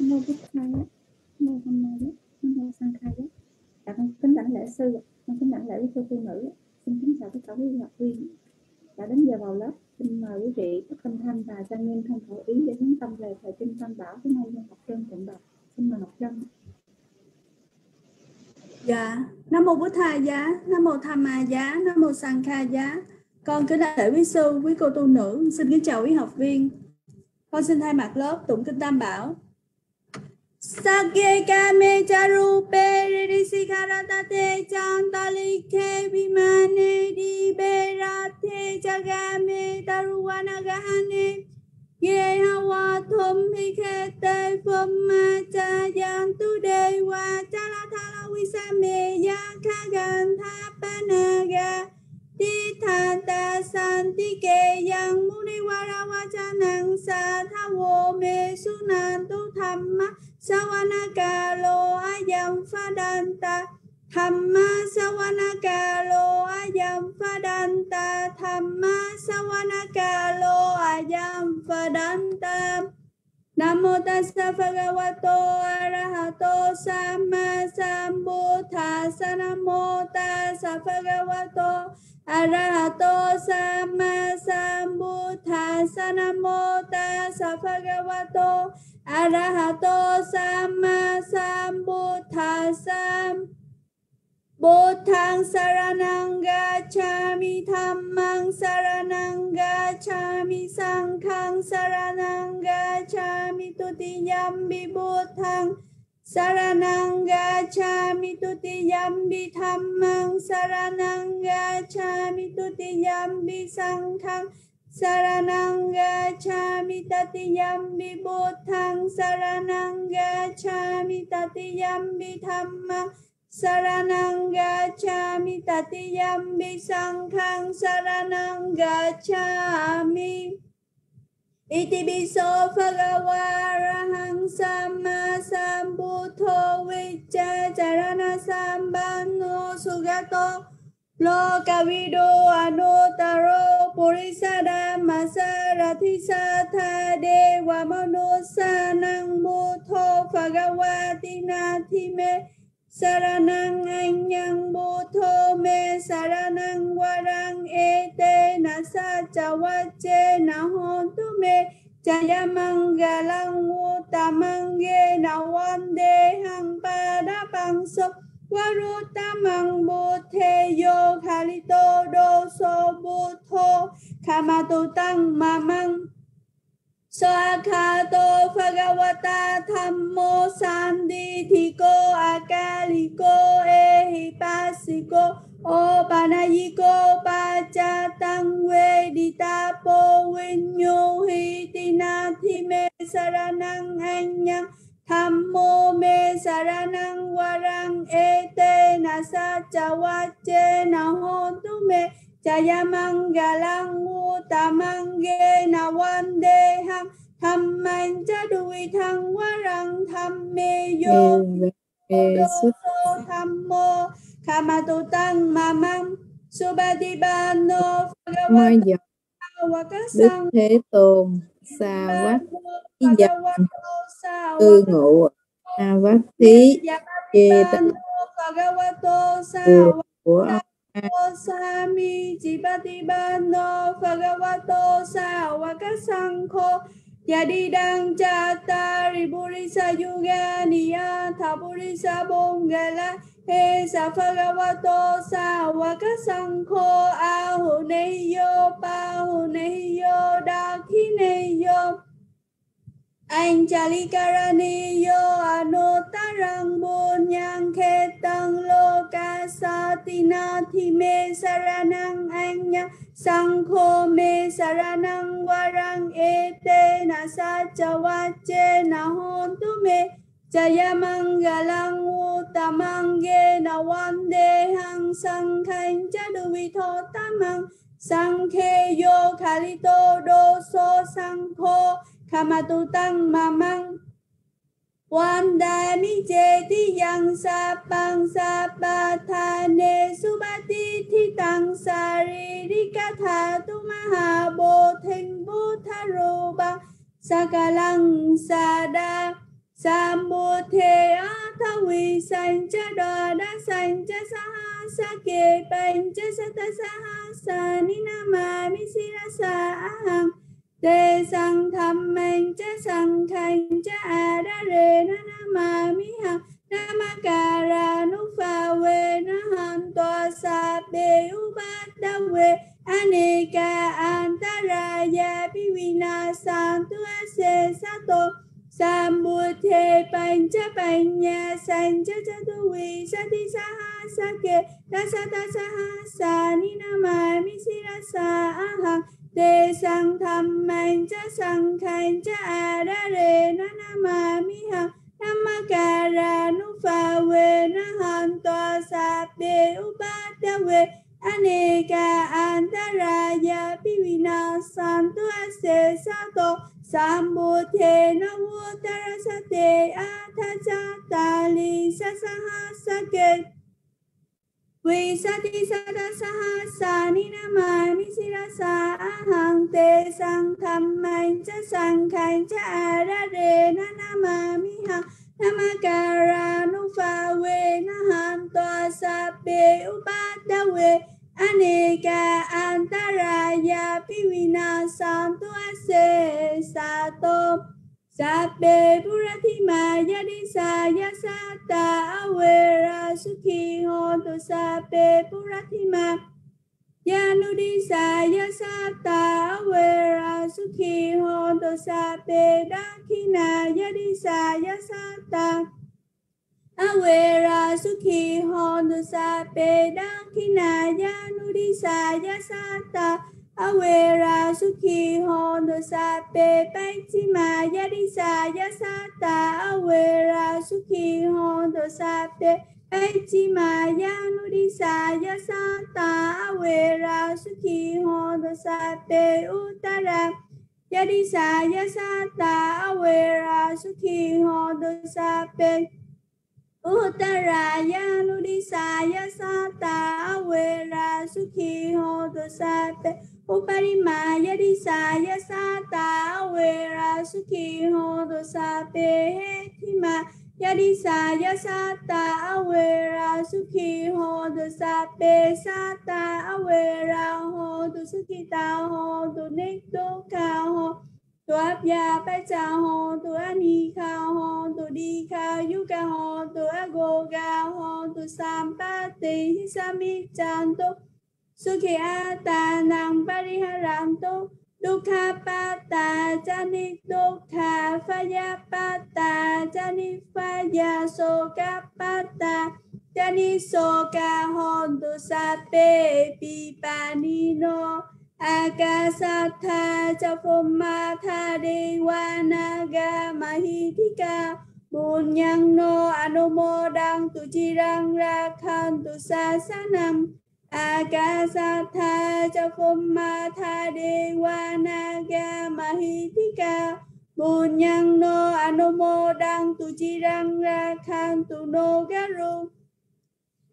nam Mohammed bích khai nam tham nam dạ con kính đảnh lễ sư con kính đảnh lễ quý cô phụ nữ xin kính chào tất cả quý học viên đã dạ, đến giờ vào lớp xin mời quý vị các âm thanh và trang nghiêm thân khẩu ý để hướng tâm về thời kinh tam bảo Cái nay dân học trân tụng đọc xin mời học trân Dạ, Nam Mô Bụt Tha Giá, Nam Mô Tham Ma Giá, Nam Mô Sang Kha Giá. Con kính lễ quý sư, quý cô tu nữ, xin kính chào quý học viên. Con xin thay mặt lớp tụng kinh Tam Bảo. Sakye kame charupe ridisikarate chantalike vimane di berate chagame taruvanagahane Ye hawa thum hi khe te phum ma cha yang tu de wa cha la tha la vi sa me ya kha gan tha pa na ga ti tha ta san ti ke yang mu ni wa ra wa cha nang sa tha wo me su nan tu tham ma sa wa na ka lo ayam phadanta Thamma dan ta tham sa lo a yang pha ta sa lo pha Nam mô tassa bhagavato arahato samma sambuddhassa Nam mô tassa bhagavato arahato samma sambuddhassa Nam mô tassa bhagavato arahato samma sambuddhassa Buddhang saranang gacchami Dhammang saranang gacchami Sanghang saranang gacchami Tutiyambi Buddhang saranang gacchami Tutiyambi Dhammang saranang gacchami Tutiyambi Sanghang saranang gacchami Tatiyambi Buddhang saranang gacchami Tatiyambi Dhammang Saranang gacchami tatiyambi sanghang saranang gacchami Iti biso phagawa sama sambuddho vicca charana sambano sugato Lo cavido anutaro purisada masarathi satha dewa manusa nang buddho phagawati nathi me Saranang anyang buddho me saranang warang ete, na sa chawache na hontu me. Chaya mangalang utamange na wande hang pada pangso warutamang buddhe yo Doso do so tang mamang. Soakato Phagavata Thammo Sandithiko Akaliko Ehipasiko. O Panayiko Pachatang Veditapo Vinyo Hitinathi Me Saranang Anyang Thammo Me Saranang Warang Ete Nasa Chawache Nahontu Me Jaya Mangalang Utamange Nawandeham Thamman Chadui Thang Warang Thamme Yo Doso Thammo Kamatu Tăng Mamam Subadibano Mai dòng Phagavata Đức Thế Tôn Sa Vách Ý dòng Tư ngụ A Vách Thí Chê Tăng Phagavato Sa của ông Sami Chipatibano Phagavato Sawaka Sankho Yadidang Chata Ripurisa Yuga Niya Thapurisa Bongala Esa Phagavato Sawaka Sankho Ahuneyo Pahuneyo Dakhineyo anh chalikarani yo anotarang bunyang sa loka satina thi me saranang, anya sangkho me saranang, warang ete na sa chawache na hontu me Jaya mangalang utamange na wande hang sangkhain chaduvi tho tamang sangkhe yo, khalito do so sangkho Kamatu tăng mamang. Wanda mi chế ti yang sa pang sa pa tha ne su ba ti thi tăng sa ri ri ka tha tu ma ha bo thinh bu tha ro ba. Sa ca lăng sa đa a tha Vi san cha đoan san cha sa ha sa Ke mi si ra sa a hằng Tê Sang Tham Men Cha Sang Khan Cha Ada Re Nanamami Ham Namakara pha We Nahan Toa Sa Be Ubata We Aneka Antaraya Pivina san Ase Sato tu vi sa ti sa ha sa Ke Dasa Dasa Ninamami Sirasa Aham Tê sang tham man cha sang khan cha a ra re na na ma mi ha nam ma ca ra nu pha we na han toa sa pe u ba ta we aneka antara ya pi pivina santo ase sato sambute na u ta ra sa utara a atha cha ta li sa sa ha sa ke วิสติสระสหัสานินามานิสิรสาหังเตสังธรรมัยจะสังขันจะอาระเรนะนามามิหังนามการานุฟาเวนะหันตัวสเปอุปัตเว อเนกาอันตรายาปิวินาสัมตัวเสสาโต Sabe Puratima Yadisa Yasata Awera Sukhi Hoto Sabe Puratima Yanudisa Yasata Awera Sukhi Hoto Sabe Dakina Yadisa Yasata Awera Sukhi Hondo Sape Dakina Yanudisa Yasata Awera Sukhi Hondo Sape Paitima Yadisa Yasata. Awera Sukhi Hondo Sape Paitima Yanudisa Yasata. Awera Sukhi Hondo Sape Uttara Yadisa Yasata. Awera Sukhi Hondo Sape Uttaraya sa yasata. Awera Sukhi Hodo sape. Uparimaya Disaya Sata Awera suki Hodo Sate Hetima. Yadisaya Sata Awera suki Hodo Sape Sata Awera Hodo Sukita Hodo Nikto Ka ho tu apya gia cha ho tu ani ka ho tu di ka yu ca ho tu a ga ho tu sam pa ti su ta nang pariharam tu Dukha pata jani dukha phaya pata jani phaya soka pata jani soka hontu sape pipanino Akasatha Chapumatha Devanaga Mahitika Bunyang no Anumodang ra Rakhan Tu Sasanam Akasatha Chapumatha Devanaga Mahitika Bunyang no Anumodang Tuchirang Rakhan Tu No garu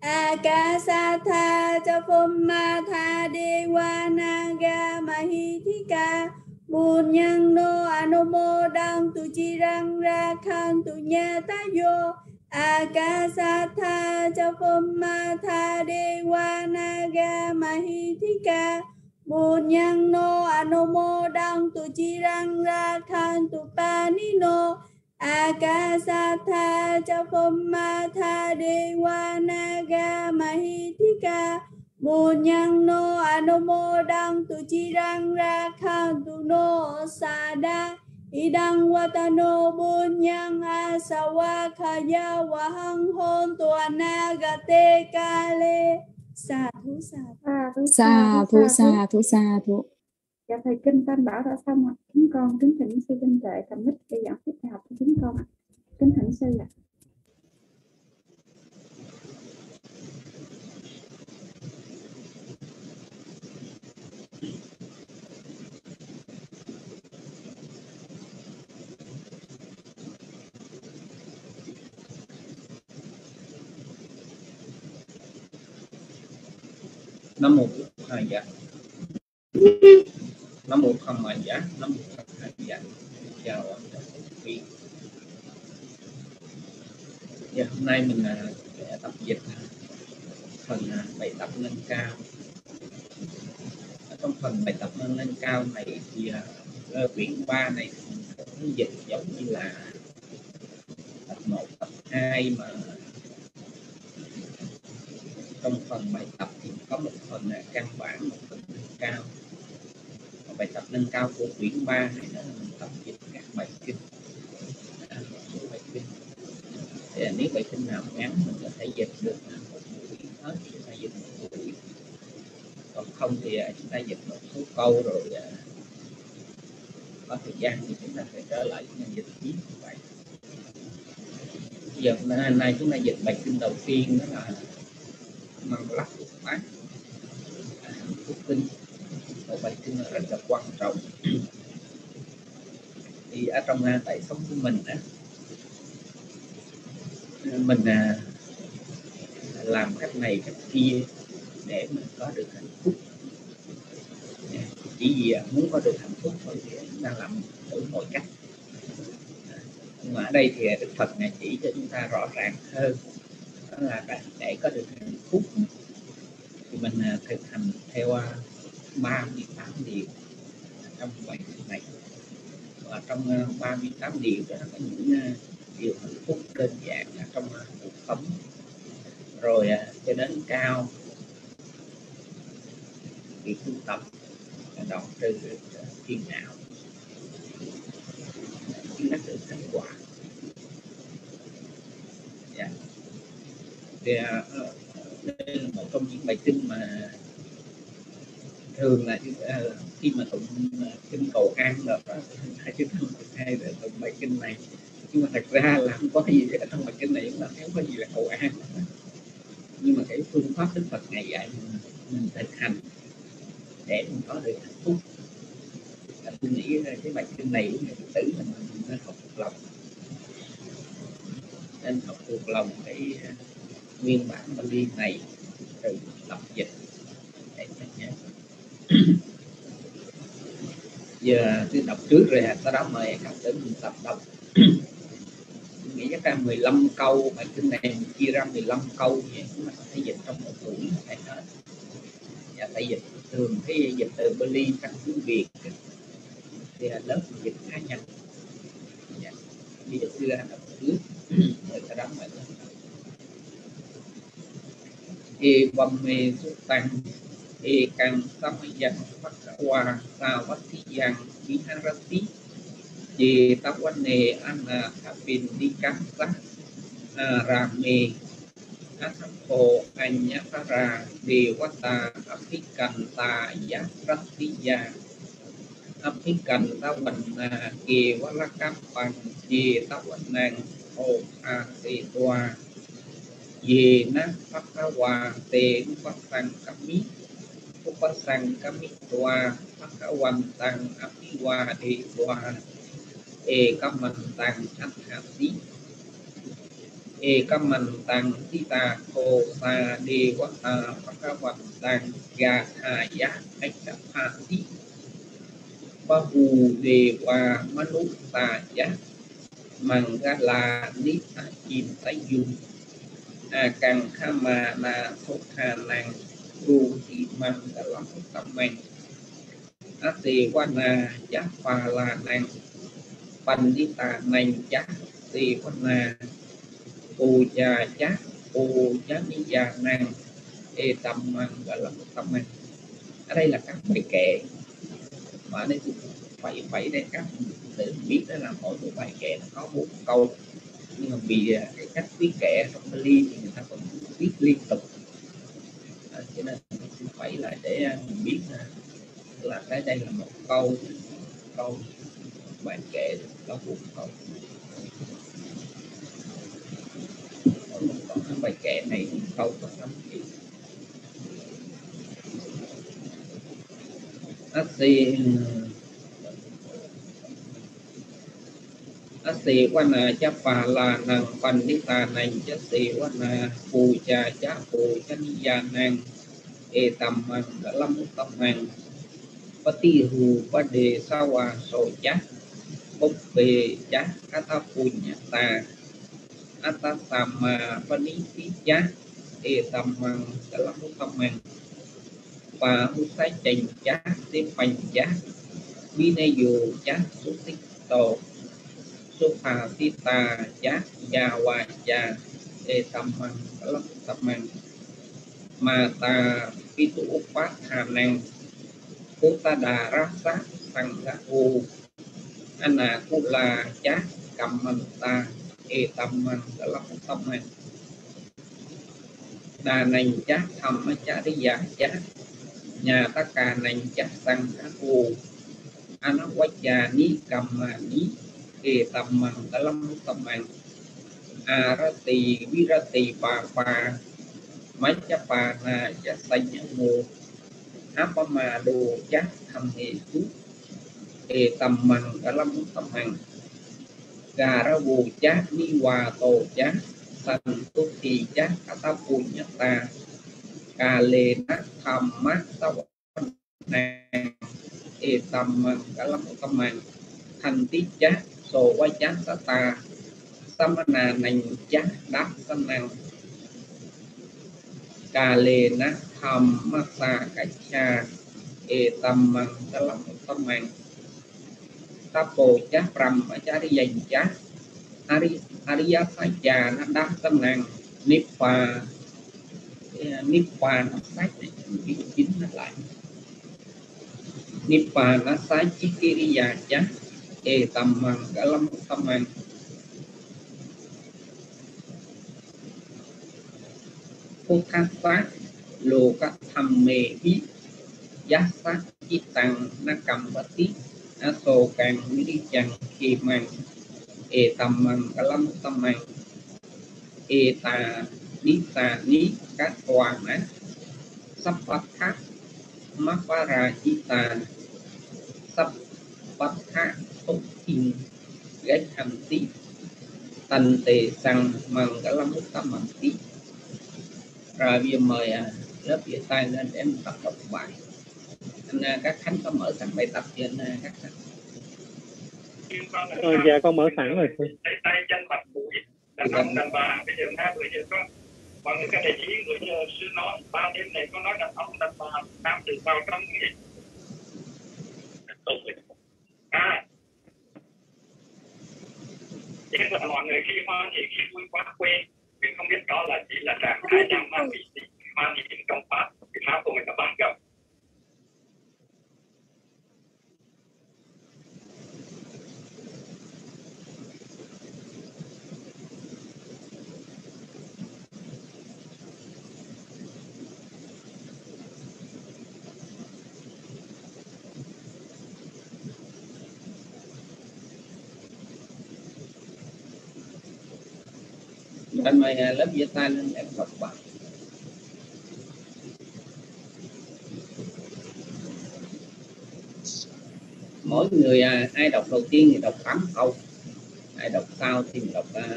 Akasatha Chapumatha Devanaga Mahitika Bunyang no Anumodang Tu Chirang Rakhan Tu Nyatayo Akasatha Chapumatha Devanaga Mahitika Bunyang no Anumodang Tu Chirang Rakhan Tu Panino Akasatha Chapumatha Devanaga Mahitika Bunyang no Anumodang Tu Chirang Rakhan Tu No Sada. Idang Watano Bunyang Asawa Khaya Wahang Hon Tu Anagate Kale Sa thu sa thu Sa thu Sa thu, sa thu. Dạ thầy kinh tam bảo đã xong ạ. Chúng con kính thỉnh sư tinh tuệ cầm mic để giảng tiếp theo học của chúng con ạ. Kính thỉnh sư ạ. Nam mô Bụt Thầy dạ. Nam mô Tham Ma dạ, Nam mô Tham Thầy dạ. Chào chị Giờ hôm nay mình à, sẽ tập dịch à, phần à, bài tập nâng cao ở trong phần bài tập nâng nâng cao này thì quyển 3 này hướng dịch giống như là tập 1, tập 2 mà trong phần bài tập thì có một phần là căn bản một phần nâng cao. Và bài tập nâng cao của quyển 3 này đó là mình tập dịch các bài kinh. À, bài kinh. Thì là nếu bài kinh nào ngắn mình có thể dịch được một buổi hết chúng ta dịch một buổi. Còn không thì à, chúng ta dịch một số câu rồi à, có thời gian thì chúng ta sẽ trở lại chúng ta dịch tiếp như vậy Bây giờ hôm nay chúng ta dịch bài kinh đầu tiên đó là mang lắc một bác à, phúc tinh, một bài kinh rất là quan trọng. Thì ở trong à, tại sống của mình á mình à, làm cách này cách kia để mình có được hạnh phúc. À, chỉ vì à, muốn có được hạnh phúc thôi thì chúng ta làm đủ mọi cách. Nhưng mà ở đây thì đức phật này chỉ cho chúng ta rõ ràng hơn đó là để, có được hạnh phúc. Thì mình à, thực hành theo à, 38 điều trong bài này. Và trong à, 38 điều đó có những à, điều hạnh phúc đơn giản là trong cuộc sống. Rồi cho đến cao việc tu tập đoạn trừ được phiền não. Chứng đắc được thành quả. Thì đây là một trong những bài kinh mà thường là ờ, khi mà tụng ờ, kinh cầu an rồi hai chữ năm hai để tụng bài kinh này. Nhưng mà thật ra là không có gì ở trong bài kinh này chúng ta không có gì là cầu an. Nhưng mà cái phương pháp đức phật ngày dạy mình, mình thực hành để mình có được hạnh phúc. Và tôi nghĩ là cái bài kinh này của người tử là mình nên học thuộc lòng. Nên học thuộc lòng cái nguyên bản Bali này rồi tập dịch. Để cho nhớ. Giờ tôi đọc trước rồi sau đó mời các tử mình tập đọc. Nghĩ chắc ra 15 câu bài kinh này mình chia ra 15 câu vậy chúng ta có thể dịch trong một buổi thể hết. Và tại dịch thường cái dịch từ Bali sang tiếng Việt thì là lớp mình dịch khá nhanh dạ. bây giờ ra đọc trước. Rồi sau đó mời các bạn e vâm mê xuất tăng e căn tâm dân phát qua sa vắt thi dân viharati ye tawane anna thapin đi cắt sắc arame athapo anyatara devata apikanta yatratiya apikanta vanna ke valakampang ye tawanang o a se toa ye na pakawa te upasang kami upasang kami tua pakawan tang api wa de toa e kamantang athasi e kamantang tita ko sa de wata phakawantang ya haya aikapati bahu dewa ya mangala ni ta kim ta yung kha ma na thuộc hà năng tu thị man đã lắm tâm mình. A tề quan na chắc pha la năng pan đi ta nành chắc tề quan na tu già chắc tu chắc ni già năng ê tâm man đã lắm tâm mình. Ở đây là các bài kệ. Mà ở đây tôi phải phải đây các để biết đó là mỗi một bài kệ nó có bốn câu nhưng mà vì à, cái cách viết kệ trong Bali thì người ta vẫn viết liên tục. À, cho nên mình phải là để à, mình biết là, là cái đây là một câu câu bài kệ đó cũng câu một cái bài kệ này câu có năm chữ Asti Asti wana chapa la nang pandita nang chasti wana pu cha cha pu chaniya nang e tam mang lâm tam mang pati hu sa hòa so cha bốc bề cha phù nhà ta Atasama Panitija Etamang dalam Utamang Pahusai Chanja Tepanja Vinayo Chá Xuất Tích Tổ Supha Tita Chá Yawa Chá Etamang dalam Utamang Mata Pitu Upat kuta Kota Rasa Sanggahu Anakula Chá Kamanta Etamang dalam Utamang đà nành chát thầm chát đi giả chát nhà ta cà nành chát tăng cá tâm ana wajja ni tâm ni e tamang dalam tamang arati virati pa pa macha pa na cha sanya mo apa ma do cha tham he tu e tamang dalam tamang gara wo cha ni hòa to cha san tu thì cha kata punya ta. Cà lê, nát, thầm mát tao nàng. E tâm à, cả lâm tâm mạng. Thành, tí chá sổ quay chát sa ta samana nành chát đáp tâm cà lê na tham ma sa cách cha e tâm mang ta lâm tâm mạng tapo chát pram chá đi dành chát Ari, ariya Arya saja nó đáp tâm năng Nipa Nipa nó sách này chính chính nó lại Nipa nó sách chi kiriya chát E tâm mang à, cả lâm tâm mang Cô khát phát lô các thầm mê bí giác sát chi tăng, nó cầm và tí, Nó sổ càng mỹ đi chẳng khi mang e tamang kalam à, tamang e à, ta ni ta ni các toàn á sắp bắt khác mắc tốt hình ghét hành tí. Thành tề sang mừng cả lâm tâm bằng tí. Rồi bây giờ mời à, lớp việt tay lên để em tập đọc bài. Anh à, các khánh có mở sẵn bài tập cho anh à, các khánh. Ờ, dạ con mở sẵn rồi. Tay chân mặt mũi. Đàn ông đàn bà bây giờ nam bây giờ có. Bằng cái này chỉ người như sư nói. Ba đêm này có nói đàn ông đàn bà nam từ vào trong nghĩa. À chỉ là mọi người khi hoan thì khi vui quá quên nhưng không biết đó là chỉ là trạng thái đang mang bị hoan thì trong pháp thì pháp của mình là bắt gặp mời à, lớp tay lên em đọc bài mỗi người à, ai đọc đầu tiên thì đọc 8 câu ai đọc sau thì đọc à,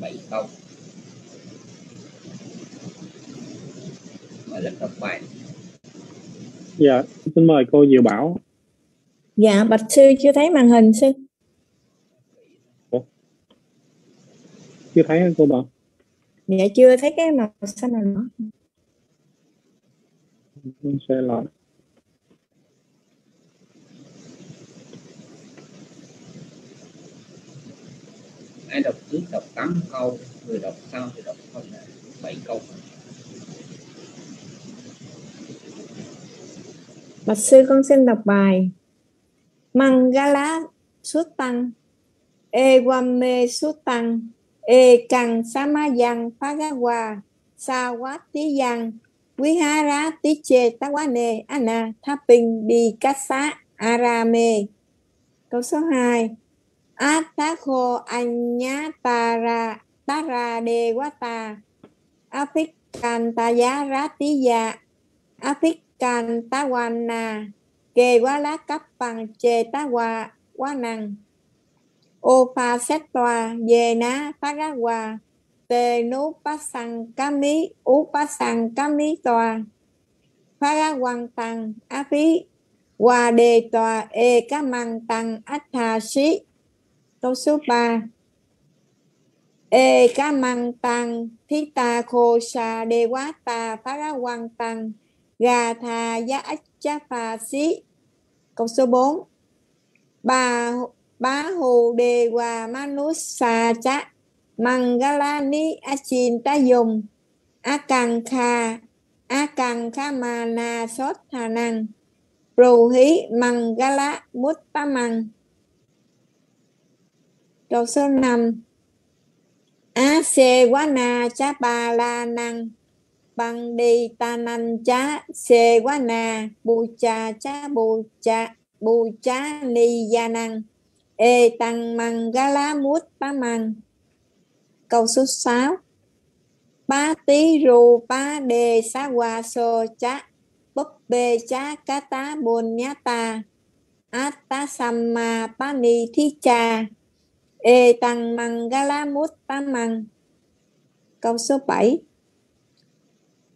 7 câu mời lớp đọc bài Dạ, xin mời cô Diệu Bảo. Dạ, Bạch Sư chưa thấy màn hình sư. Chưa thấy hả cô Bảo? Dạ chưa thấy cái màu xanh nào nữa. Sẽ lại. ai đọc trước đọc 8 câu người đọc sau thì đọc câu là 7 câu Bạch sư con xin đọc bài Mangala Suttan Ewame Suttan E Căng Samayang Phagawa Sawatiyang Vihara Tiche Tawane Ana Thaping Đi Kassa Arame Câu số 2 Atakho Anya Tara Tara Dewata Apikantaya Ratiya Apikantawana Kê quá lá cấp bằng chê tá hòa quá năng ô pha xét tòa về ná phá rá hòa tê nú phá sang cá mí ú phá sang cá mí tòa phá rá hoàng tăng á phí hòa đề tòa ê cá măng tăng ách thà sĩ câu số 3 e cá măng tăng thí ta khô sa đề quá ta phá ra quan tăng gà thà giá ách chá phà xí câu số 4 ba bá hồ đề hòa manusa cha mangalani achin ta dùng akang kha akang kha mana sốt thà năng Rù hí mangala mút pa măng câu số 5 a se quá na cha ba la năng bằng đi ta năng cha se quá na bu cha cha bu cha bu cha ni gia năng Ê tăng măng gá lá mút bá măng câu số 6 ba tí ru ba đề xá hòa sô chá búp bê chá cá tá bồn nhá ta át tá xăm samma pa ni thi cha Ê tăng măng gá lá mút bá măng câu số 7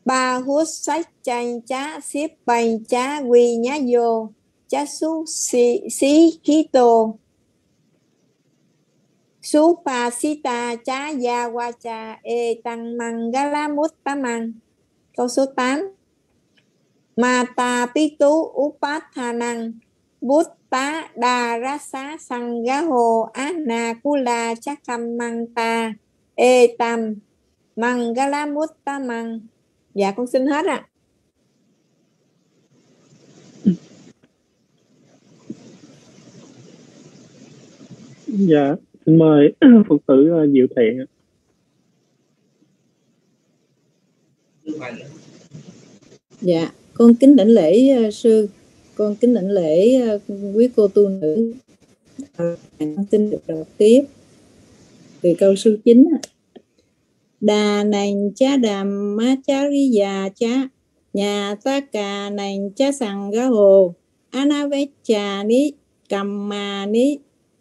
ba hút sách chanh chá xếp bành chá quỳ nhá vô chá xú xí, xí khí tô Supasita cha ya wa cha e tăng mangala ga câu số 8 Mata Pitu Upathanang. Butta Đà Ra Xá Sang Gá Hồ Á Na Chắc e Ta Ê tam mangala Gá La Mút Ta Dạ con xin hết ạ. Dạ, xin mời Phật tử ờ, Diệu Thiện. Dạ, con kính đảnh lễ ờ, sư, con kính đảnh lễ ờ, quý cô tu nữ. Con xin được đọc tiếp từ câu số 9 Đà nành cha đàm má cha ri già cha nhà ta cà nành cha sằng gá hồ anavecha ni mà ni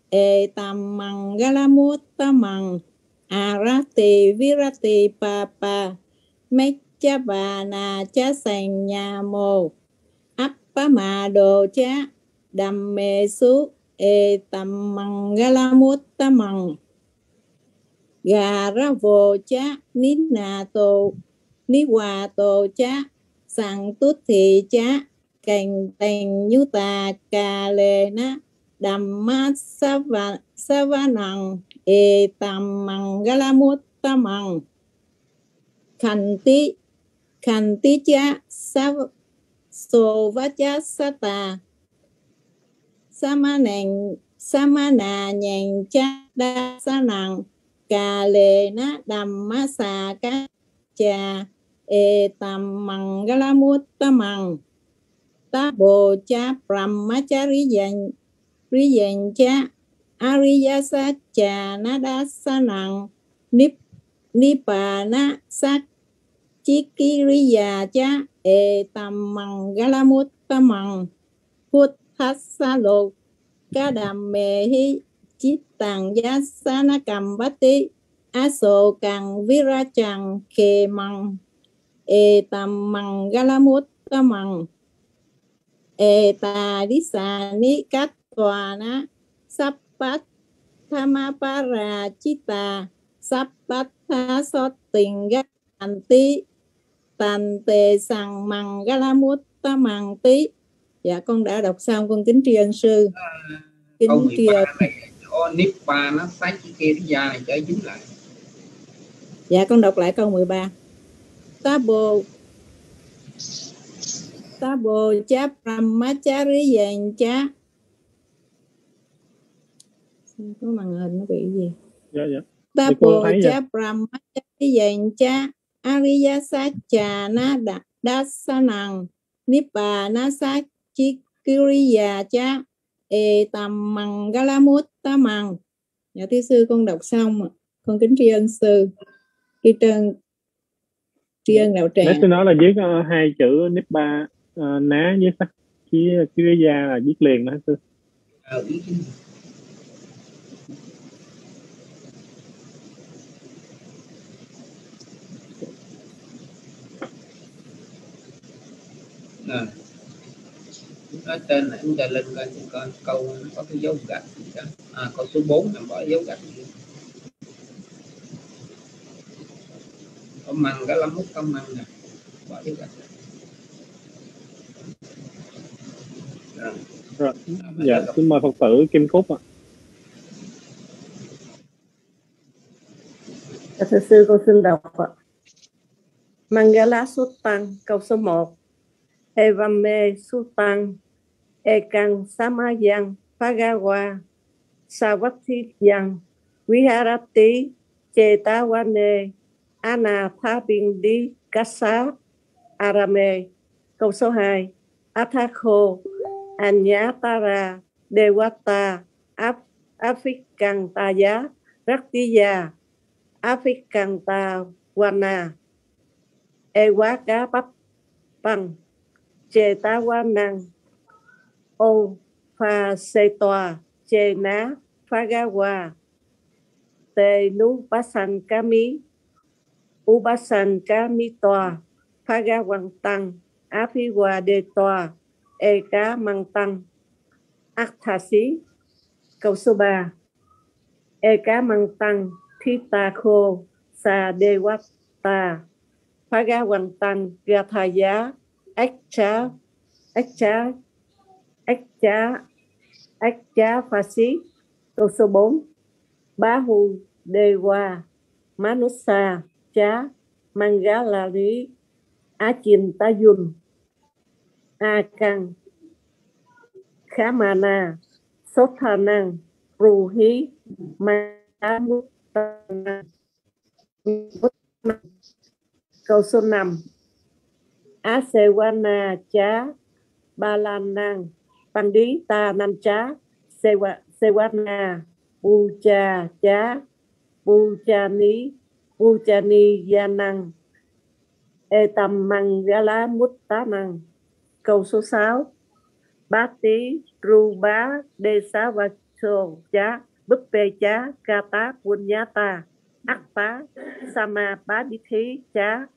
e tam măng galamut Mang măng à arati virati papa mecha bà na cha sành nhà mô đồ cha đam mê su e tam măng galamut Mang măng gà ra vô cha, ní nà tô ní hòa tô cha sang tút thị cha, cành tành như tà cà lê na Dhamma mát sa va sa va năng e tam măng cha sa so va cha sa ta sa nhành cha đa sa năng cà lê na đầm sa ca cha e tam măng gala mút ta măng ta bồ cha brahmachari dành Riyencha Ariyasa Chanadasanang Nip Nipana Sak Chikiriya Cha Etamang Galamuttamang Putthasa Lokadamme Hi Chittang Yasana Kambati aso càng vira chàng kề măng e tam măng galamut tam măng e ta đi sa ni cát na cầm bát tí á sô càng vira chàng khê măng e tam măng galamut ta măng e ta đi sa ni cát tòa na sắp bát thama para chita sắp bát tha sót tình gác tàn tí tàn tề sằng măng galamut ta măng tí dạ con đã đọc xong con kính tri ân sư. Kính tri ân. o nibbana sakikiriya này cho dính lại. Dạ con đọc lại câu 13 Tabo Tabo cha brahmachari dàn cha có màn hình nó bị gì Dạ, dạ. Tabo thấy cha brahmachari dàn cha Ariya Sacha na da dasanang Nibbana Sakikiriya cha e tam măng galamut ta măng dạ thưa sư con đọc xong ạ. con kính tri ân sư tri ân tri ân đạo tràng tôi nói là viết uh, hai chữ Nippa uh, ná với sắc chí Kiriya là viết liền đó sư. Nè. nói tên này chúng ta lên coi coi câu nó có cái dấu gạch gì đó à câu số 4 nằm bỏ dấu gạch gì Mangala Muktamanga Bỏ đi vậy Rồi. Dạ, xin mời Phật tử Kim Cúc ạ. Dạ, thưa sư con xin đọc ạ. Mangala Suttan câu số 1 Evame Sutan, Ekan Samayang Pagawa, Savathiyang Viharati Chetawane Anathapindi Kassa Arame câu số 2 Athakho Anyatara Dewata Áp Aphikantaya Raktiya Aphikanta Ewa Cá Bắp Chê Tá Quá Năng. Ô, Pha Sê Tòa. Chê Ná, Phá Gá Hòa Tê Nú Bá Sanh Cá Mí. U Bá Sanh Cá Mí Tòa. Phá Gá Hoàng Tăng. Á Phi Hòa Đê Tòa. E Cá Măng Tăng. Ác Thà Xí. Câu số 3 E Cá Măng Tăng. Thi Ta Khô. Sa Đê Quát Ta phá ga hoàng tăng. Ga thà giá ách chá ách chá Phasi. câu số 4 Bahu Dewa manusa Cha Mangalari Achintayun Akang Khamana Sothanang Ruhi yun Câu số 5 Asewana chá ba lan năng Pandí ta nam chá Sewana Pucha chá Puchani Puchani gia năng E tâm măng gia lá mút tá năng Câu số 6 Bá tí ru bá đê xá và sô chá Bức bê chá ca tá quân nhá ta Ác Sama bá đi thí chá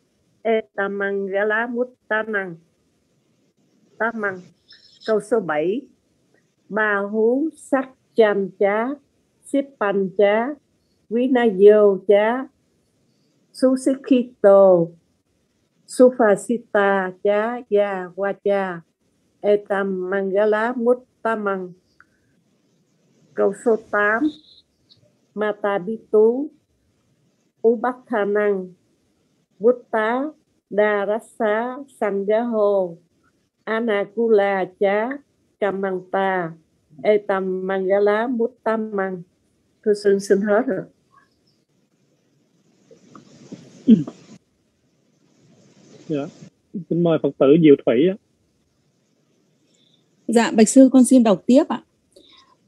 Etamangala Muttanang Tamang. Câu số 7 Ba hú sắc cham chá, Xếp pan chá Vinayo chá Susikito Sufasita chá Ya Wacha Etamangala Muttamang Câu số 8 Matabitu Ubakhanang Buddha Darasa Sangaho Anakula Chá Kamanta Etam Mangala Muttamang Tôi xin xin hết rồi. Dạ. Xin mời Phật tử Diệu Thủy ạ. Dạ, Bạch Sư con xin đọc tiếp ạ.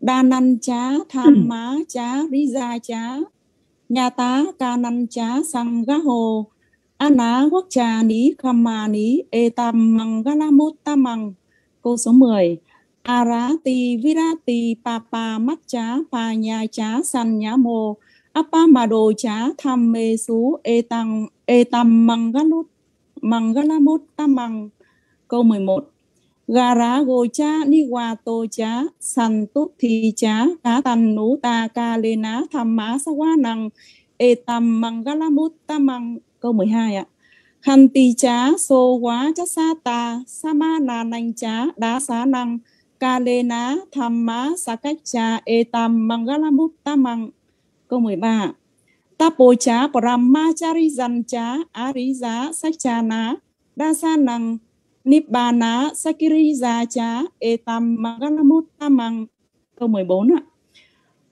Đa năn chá, tham má chá, rí gia chá, nhà tá ca năn chá, sang gá hồ, Ana quốc trà ní kama ní e tam măng tam tamang câu số 10 tì pa pa mắt chá pa nhà chá san nhá mô apa ma đồ chá tham mê sú e tăng e tam măng galut măng tam tamang câu 11 Gara go cha ni wa to cha san tu thi cha cá tan nú ta ca lê ná tham má sa wa năng e tam măng tam tamang câu 12 ạ. Khăn ti chá sô quá chá sa ta sa ma na nanh chá đá xá năng, ca lê ná, tham má, sa cách chá e tam mangalamut tamang câu 13 ta bồ chá parama chari zan chá ari giá, sách chá ná, đa sa năng nibbana sakiri za chá e tam mangalamut tamang câu 14 ạ.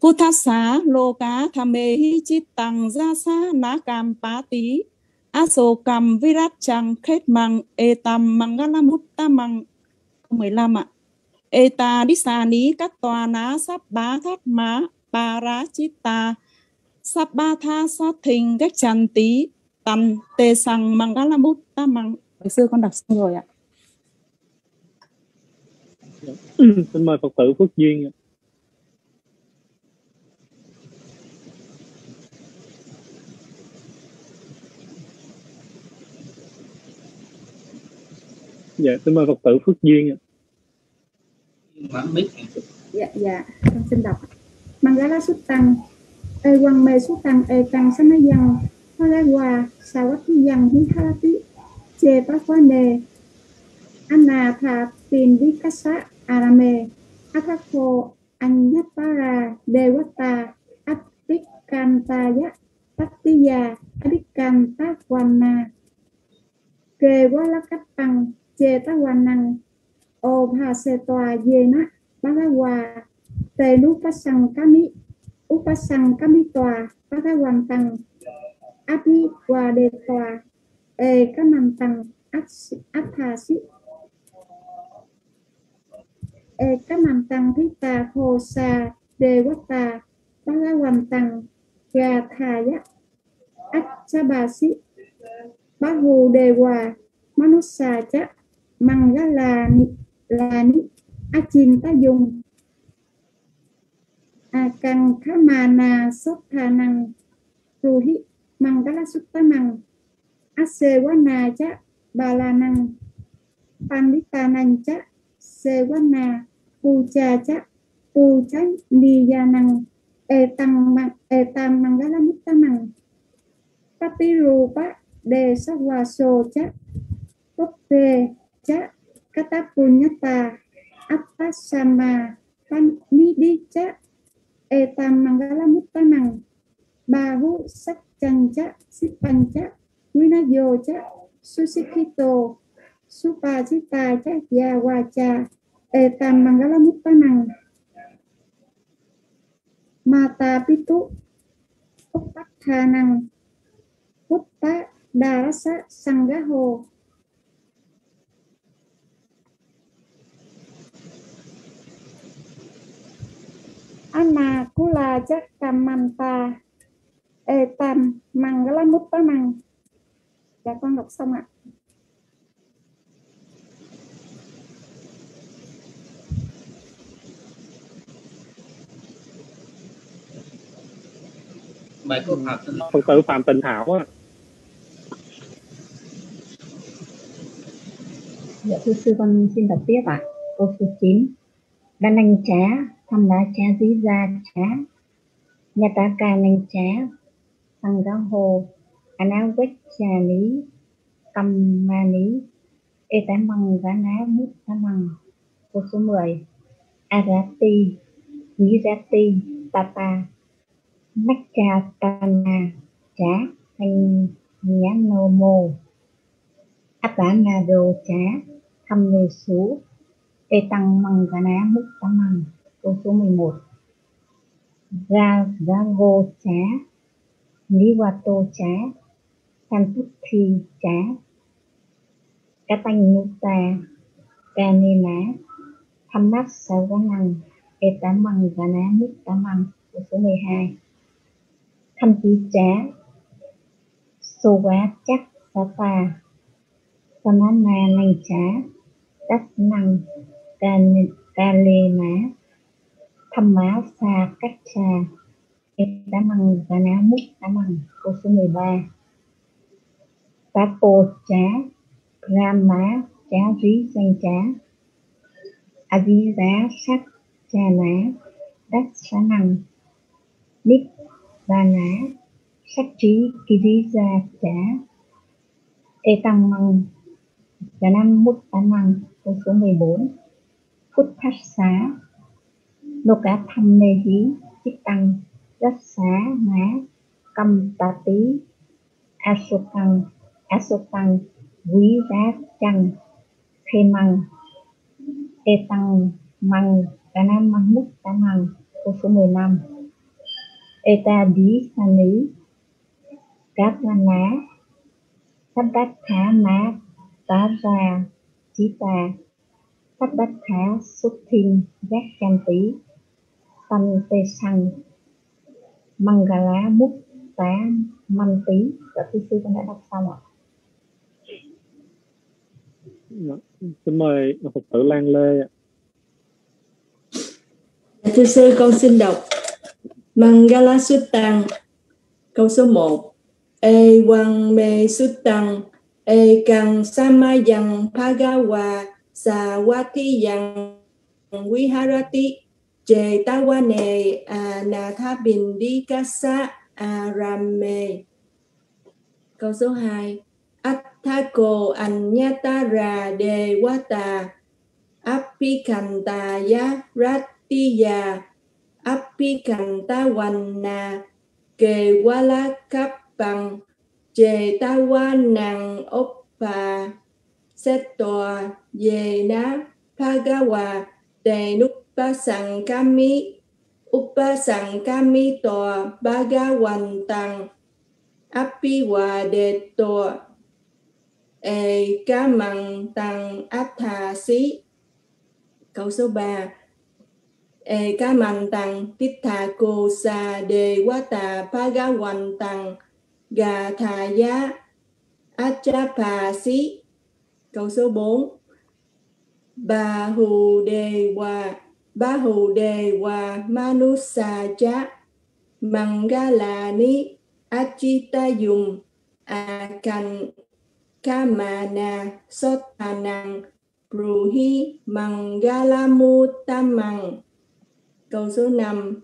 Puthasa lô cá, tham mê hi chít tăng ra sa ná cam, pá tí Asokam Virat Chang Khet Mang, Etam Mangalamutta Mang 15 ạ. Eta Disani các tòa ná Sáp bá thát má Parachita Sáp ba tha sát thình các chăn tí tần tê sang Mangalamutta Mang. Hồi xưa con đọc xong rồi ạ. Ừ, xin mời Phật tử Phước Duyên ạ. Dạ, xin mời Phật tử Phước Duyên ạ. Dạ dạ con xin đọc. Mangala Sút Tăng E Quang Mê Sút Tăng E Tăng Sa Ma Dân Pharawa Sawatiyang Viharati Che Pakwane Anatha Tin Vikasa Arame Athako Anyapara Dewata Atikantaya Tattiya Adikanta Kê quá lá cách tăng chê tá hoàn năng. Ô pa se toa dê na bá tá hòa tê nú phát sang cá mi ú phát sang cá mi tòa, bá tá hoàn tăng. Áp mi hòa đề tòa, ê cá nằm tăng áp áp tha sĩ ê cá nằm tăng thí ta hồ sa đề quát ta bá tá hoàn tăng, gà thà yá áp cha bà sĩ Bahu Dewa Manusa Cha Mangalani achin ta dùng. Akan Kamana Sothanang Ruhi Mangala Suttanang Asewana Cha Balanang Panditanang Cha Sewana Puja Cha Puja Niyanang Etang Etang Mangala Muttanang Patirupa đề sắc hòa cha katapunyata appasama panidi chắc etam mangala muttanang bahu sắc chân chắc sipan chắc vinayo susikito supajita yawa yawacha etam mangala muttanang mata pitu uppathanang Putta Darasa Sanggaho Anna Kula Jakamanta Etam Mangala Muttamang Dạ con đọc xong ạ bài cô Phạm Phật tử Phạm Tịnh Thảo á Dạ thưa sư con xin đọc tiếp ạ. Câu số 9. Đa nanh chá, tham đá chá dí ra chá. Nhà ta ca nanh chá, tăng gáo hồ, ana quách trà lý, cầm ma lý, e tá măng giá ná mút tá măng. Câu số 10. Arati, Nirati, Tata, Nakcha Tana, chá, thanh nhá nô mô. Atanado chá, thăm nề số e tăng măng gà ná múc tá măng câu số 11 ra ra vô chá lý qua tô chá san túc thi chá cá tanh nụ ta, ca nê ná thăm nát sao gá năng e tá măng gà ná múc tá măng câu số 12 thăm Chí chá sô quá chắc sa ta Samana năng chá đắc năng ca, ca lê ná thăm má xa cách xa đá măng và ná múc đá măng câu số 13 tá pô chá ram má chá rí danh chá a di giá sắc cha ná đắc xá năng nít ba ná sắc trí kỳ đi ra chá e tăng măng và năm mút tá măng câu số 14 Phút thắt xá Nô cả thăm nê hí Chích tăng Rất xá, má, Cầm tà tí A sô tăng, A sô tăng, Quý giá chăng Khê măng, Ê tăng, măng Cả nam măng múc tá măng, Câu số 15 eta ta bí sa ní Cát la ná Sắp đắc khá má, Tá ra, Chí tà Pháp đắc khá xuất thiên giác can tí Tâm tê sang Mangala mút tá manh tí Dạ thưa sư con đã đọc xong ạ. Xin mời Phật tử Lan Lê ạ. Thưa sư con xin đọc. Mangala Suttan câu số 1 E Wang Me Suttan E Kang Samayang Phagawa Sawati yang Viharati Che Tawane Anathabindikasa uh, Arame uh, Câu số 2. Athako Anyatara Dewata Apikantaya Ratiya Apikantawanna kewalakapang Chetawanang Oppa Settoa Yena Pagawa Tenupasangkami Upasangkami Toa Bhagawantang Kami Uppa Sằng Api E Câu số 3 E Cá Măng Tăng Titha Cô Sa Đề Wata Pagawan Tăng Gà Thà Giá Câu số 4 Bà Hù Đề Hòa bà Hù Đề Hòa Manusa Cha Mangalani Achita Dùng. Akan Kamana Sotanang Pruhi Mangalamutamang Câu số 5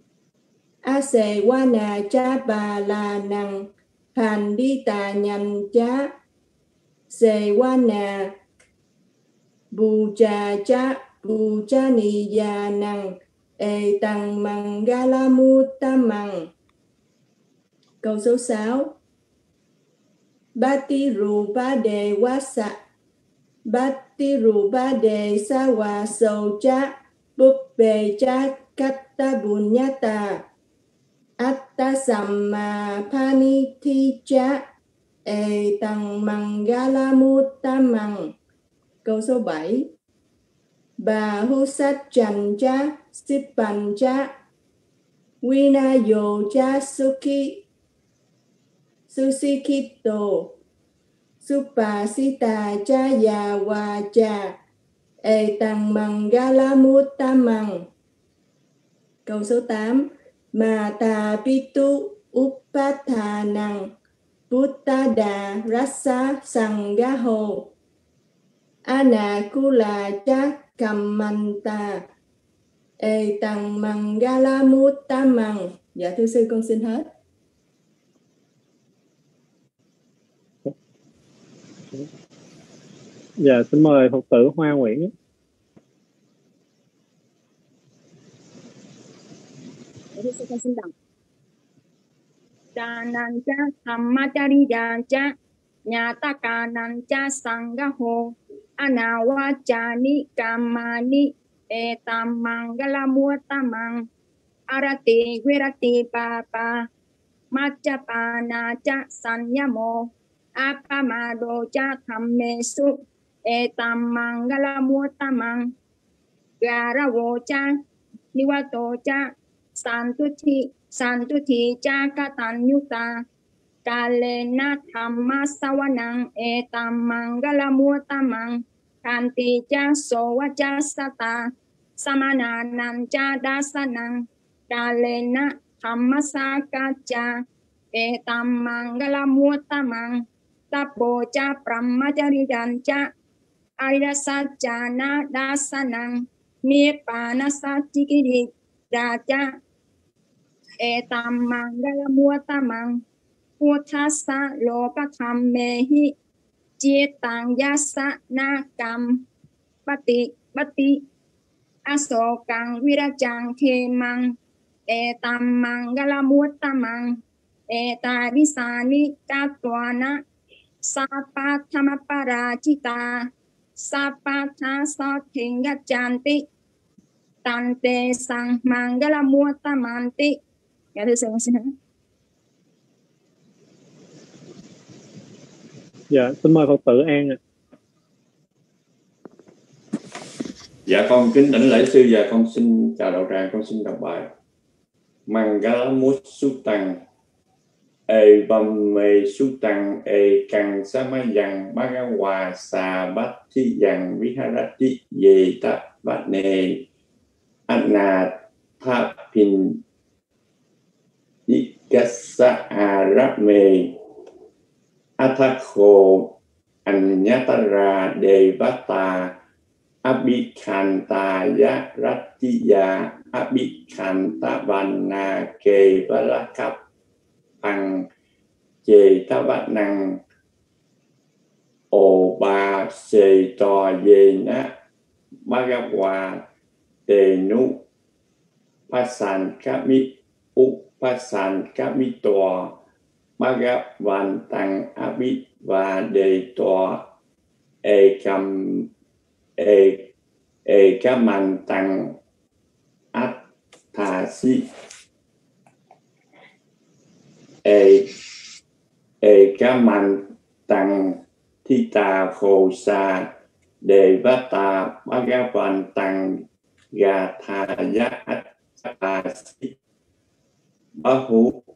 asewana Cha Bà La Năng Hàn Đi Tà Nhành Cha Se bu Cha Cha bu Cha Ni ya Năng E Tăng Mangalamutamang Câu số 6 Bati Rupa De Wasa Bati đề De hòa Sầu Cha Búp Bề Cha Katta Bunyata Atta Samma Panithi Cha E Tăng Mangalamutamang Câu số 7 Bà Husat Chan Cha Sipan Cha Vinayo Cha Suki Susikito Supasita Chaya Wacha E Tăng Mangalamutamang Câu số 8 Mà Mata Pitu Upathanang Buttada Rasa Sangaho Anakula Cha Kamanta E Tăng Mangalamutamang Dạ thưa sư con xin hết. Dạ xin mời Phật tử Hoa Nguyễn. Jadi saya akan sendang. Dananca Sammacariyanca Nyatakananca Sanggaho Anawacani Kamani Etam mangala Muatamang Arati wirati Papa. Macapana Ca Sanyamo. Apamado Ca Thammesu Etam mangala Muatamang Garavo cha Niwato cha Santuti Santuti กาเลนะธรรมัสวนัง เอตัมมังกลมัวตมังคันติจัสโสวจัสตา สมานานันจาดาสนัง กาเลนะธรรมสากาจา เอตัมมังกลมัวตมังตับโบจาปรัมจริยันจะอริยสัจจานาดาสนังมีปานสัจจิกิริดาจะเอตัมมังกลมัวตมัง Ca Katanyuta Kalena Thamma Sawanang Etam Manggala Muatamang Kanti Ca Sowa Ca Sata Samananam Ca Dasanang Kalena Thamma Sakaca Etam Manggala Muatamang Tapo Ca Brahmacariyan Ca Arya Sajjana Dasanang Nibbana Sajjikiri Raja Etam Manggala Muatamang Puthasa Lopakam Mehi Chietang Yasa Nakam Pati Pati Asokang Virajang Khemang Etam Manggala Muatamang Eta Disani Katwana Sapa Thamaparajita Sapa Thasa Thingajanti Tante Sang Manggala Muatamanti Dạ thưa sư con xin hỏi Dạ xin mời Phật tử An ạ. Dạ con kính đảnh lễ sư và con xin chào đạo tràng, con xin đọc bài Mangala Musuttang E bam me sutang e kang samayang bhagawa sa bát thi yang viharati ye ta bát ne anna tha pin ikassa arame athakho anyatara devata abhikantaya rattiya abhikantavanna kevalakap tăng chê Tha Vát năng ô ba Sê to Dê na bhagava Tê nu pasan kami upasan kami to bhagavan tăng abit và đề to e kam e e kaman tăng at thà si tăng thi tà khổ sa đề vát tà bhagavan tăng ga tha ya at bahu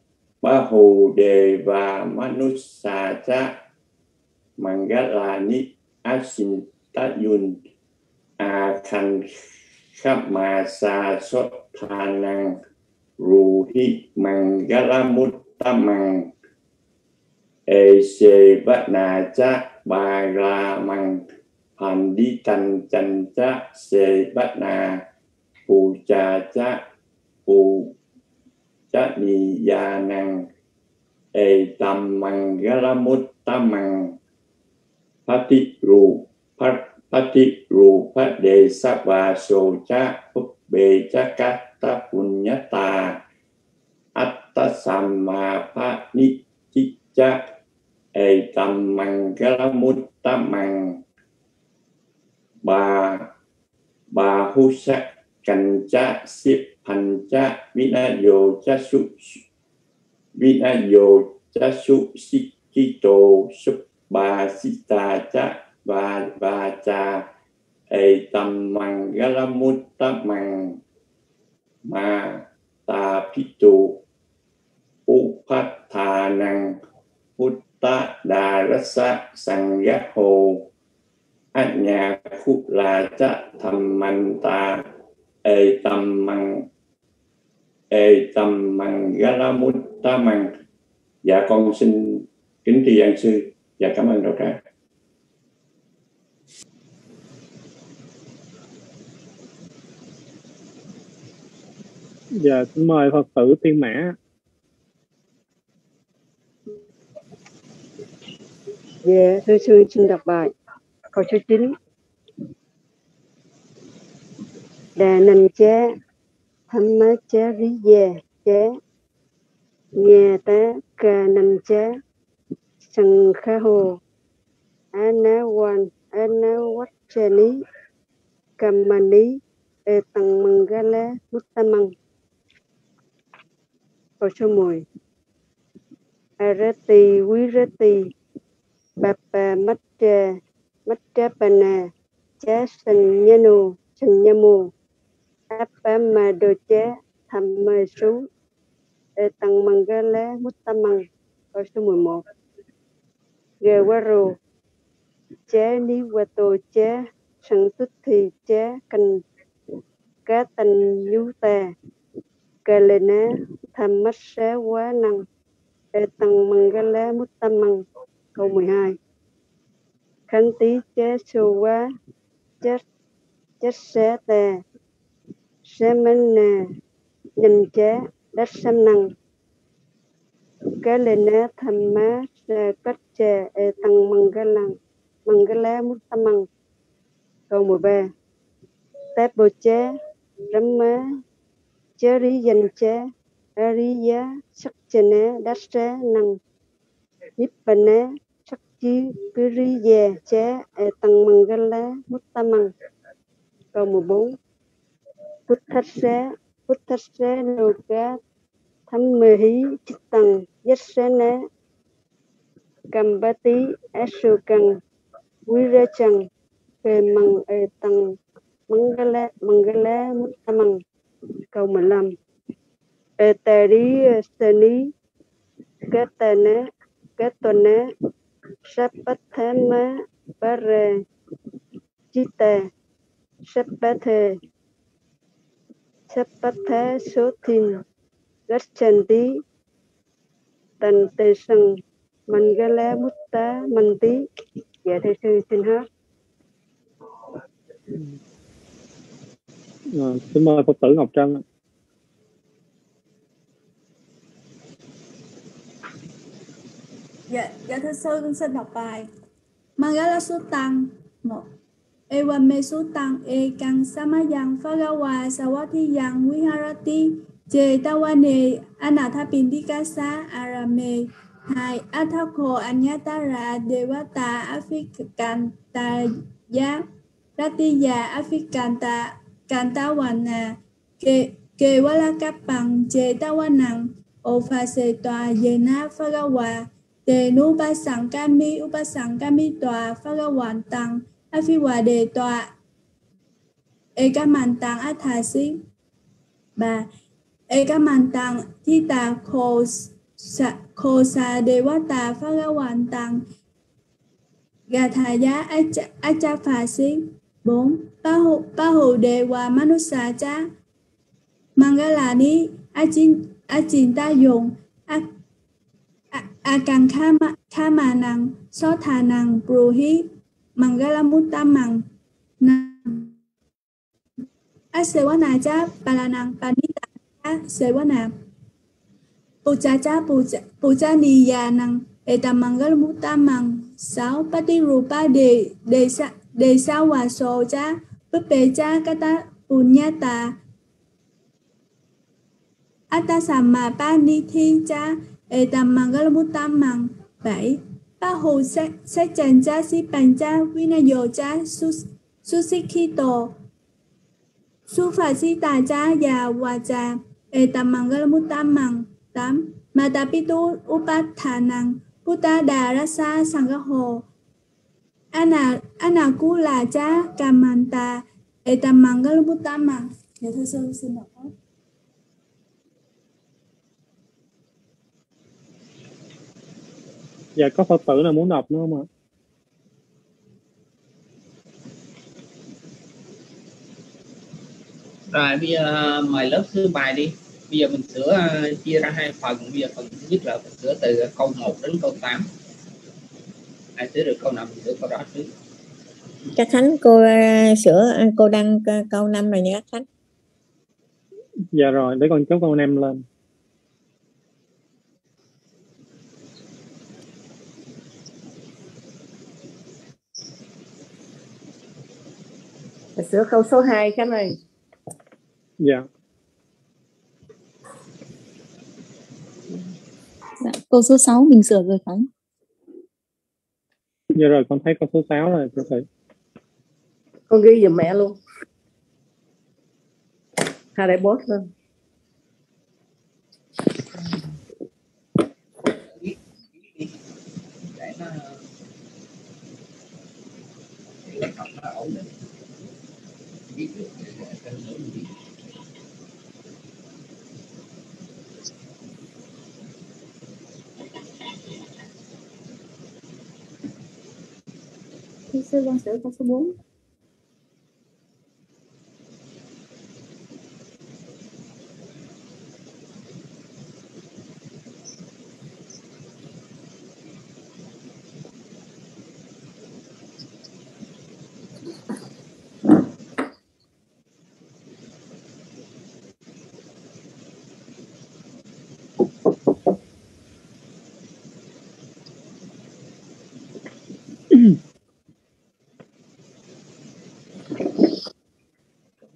bahu đề và manusa cha mangalani asin tayun a sa sốt Ruhi năng ru hi mangalamut tamang cha ba ra mang hành đi thành cha se bát na cha cha phù chát ni ya năng e tam mang galamut tamang pati ru pat pati ru pat đề sa va so cha up bê cha ca ta punyata atta samma pa ni chi cha e tam mangalamuttamang ba ba hu sa cảnh cha sip hành cha vinayo cha su vinayo cha su sikito sup ba sita cha ba ba cha. E tam mang mangalamuttamang ma, ta pitu upathanang Putta darasa Rasa Sang Giác Hồ. Át Nhà Khúc Là Chá Thầm Mạnh Ta. Ê Tâm Ê Tâm Măng Gá La Mút Ta Măng Dạ con xin kính tri ân sư và cảm ơn đạo tràng Dạ, xin mời Phật tử Tiên Mã. Dạ, thưa sư xin đọc bài. Câu số 9. Đà nành cha, tham má cha rí già cha, nhà tá cà nành cha, sằng kha hồ, a na wan, a na wat cha ní, cầm mà ní, e tăng măng ga lá, bút ta măng. Câu số 10. Arati Virati Bapa Matcha Matchapana Chá Sanyanu Sanyamu Appa Madocha Thamma Sú E Tăng Mangala Muttamang Câu số 11 ghê quá rù, chế, ní Ni Wato chế Sang Tút Thì chế Canh Cá Tanh Nhu Ta Kalena xé Quá Năng E Tăng Mangala măng, Câu 12 Khánh tí chế sô quá, chết chết xé tè xé mến nè, nhìn chế, đất xăm năng cái lên nè thầm má cách chè e tăng măng cái lăng măng cái lá mút tâm măng. Câu 13 tép bồ chế rắm má, chế rí dành chế rí giá, sắc chè nè đất xé năng nibbana chi Piriya Cha e Tăng măng cái lá mút Mangala Muttamang Câu 14 cầm Puthassa Loka Thammehi Chittang Yassana Kambati Asukang Virachang Về Măng e Tăng Mangala Mangala Muttamang Câu 15 Etari Sani Katana Katana Sapathama Para Chita Sapathe Sapatha Sotin Gacchandi Tần Tê Sằng Mangala Mutta Manti Dạ thầy sư xin hết ừ, à, Xin mời Phật tử Ngọc Trân Dạ, dạ thưa sư xin đọc bài. Mangala Suttang một. Evame sutang e kang samayang phagawa sawatiyang viharati che tawane, anathapindikasa, arame, hai, athako, anyatara, devata, afikanta, ya, ratiya, afikanta, kantawana, ke, kewalakapang, che tawanang ophase tòa yena phagawa te nupasangkami upasangkami tòa phagawan tang a phi hòa đề tòa e ca màn tàng a thà xí ba e ca màn tàng thi tà khô sa khô sa đề quá tà pha ga hoàn tàng gà thà giá a cha a cha phà xí bốn ba hồ ba hồ đề hòa manusa cha mangala ni a chín a chín ta dùng a a càng kha ma kha ma năng so thà nang bruhi mangalamuttamang nang asewana cha palanang panita cha sewana puja cha puja puja niya nang etamangalamuttamang sáu pati rupa đề đề sa đề sa hòa sô cha búp bê cha kata punyata atasama pa ni thi cha e tam mang gala tam mang bảy ba hồ sát sát chàng cha si bàn cha vinayo cha, su su si kito su si cha và hòa cha e tam mang gala mu tam mang tám mà ta pitu upathanang Buddha Đà Rasa Ana Ana Cú la cha Kamanta Etamangala Mang. Dạ thưa sư, xin đọc hết. Dạ có Phật tử nào muốn đọc nữa không ạ? rồi bây giờ mời lớp thứ bài đi bây giờ mình sửa uh, chia ra hai phần bây giờ phần thứ nhất là mình sửa từ câu 1 đến câu 8 ai sửa được câu nào mình sửa câu đó trước Các Khánh cô uh, sửa uh, cô đăng câu 5 rồi nha các Khánh. Dạ rồi, để con chốt câu nem lên. Sửa câu số 2 Khánh ơi. Dạ. Dạ, câu số 6 mình sửa rồi Khánh. Dạ rồi, con thấy câu số 6 rồi cô thầy. Con ghi giùm mẹ luôn. Hai đại bốt luôn. để nó để lớp học nó ổn định biết được để cân đối mình biết Thưa sư con sửa câu số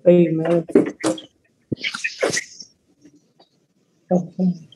4. Tùy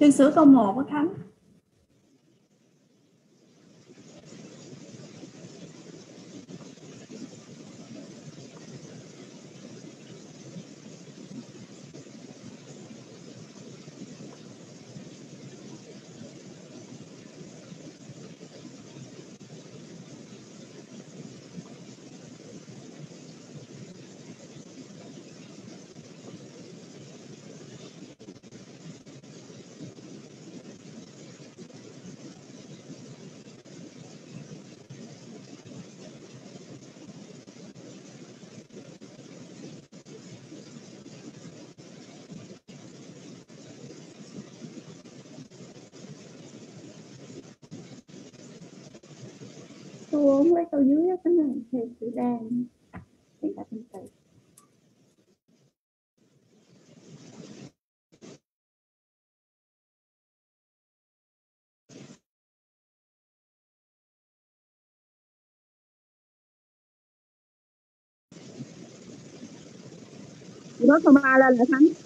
mà. sứ câu 1 của Thánh câu 4 lấy câu dưới đó cái này thì chị đang thì cả tương tự Nói câu ba lên là thắng.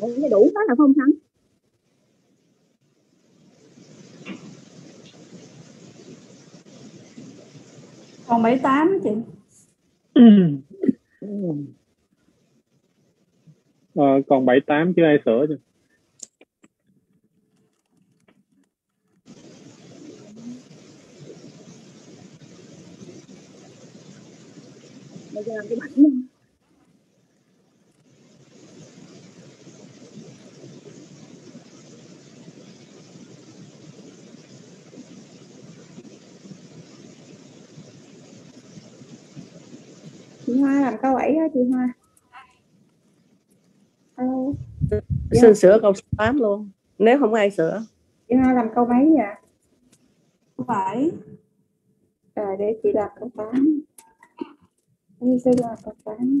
Để đủ cái là không thắng. Còn 78 á chị. Ờ, còn bảy tám chứ ai sửa chứ Bây giờ làm cái bánh chị Hoa làm câu 7 á chị Hoa Alo, Xin sửa câu số 8 luôn. Nếu không ai sửa. chị Hoa làm câu mấy vậy? Bảy. Rồi để chị làm câu 8 Đi sư làm câu 8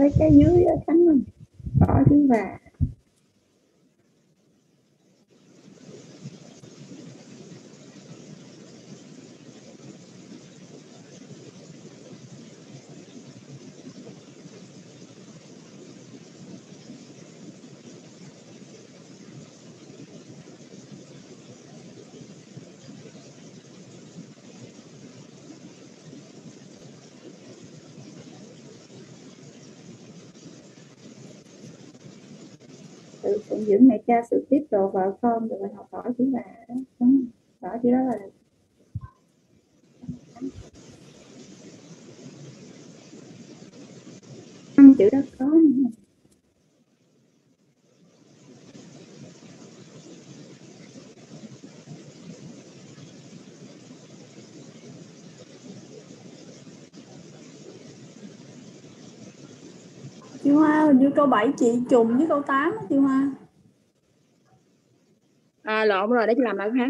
lấy cái dưới á, khánh mình bỏ xuống và sự dưỡng mẹ cha sự tiếp độ vợ con rồi học hỏi chữ và đó đúng không? bỏ chữ đó là năm chữ đó có nhưng chị Hoa hình như câu 7 chị trùng với câu 8 đó chị Hoa là lộn rồi để chị làm lại ha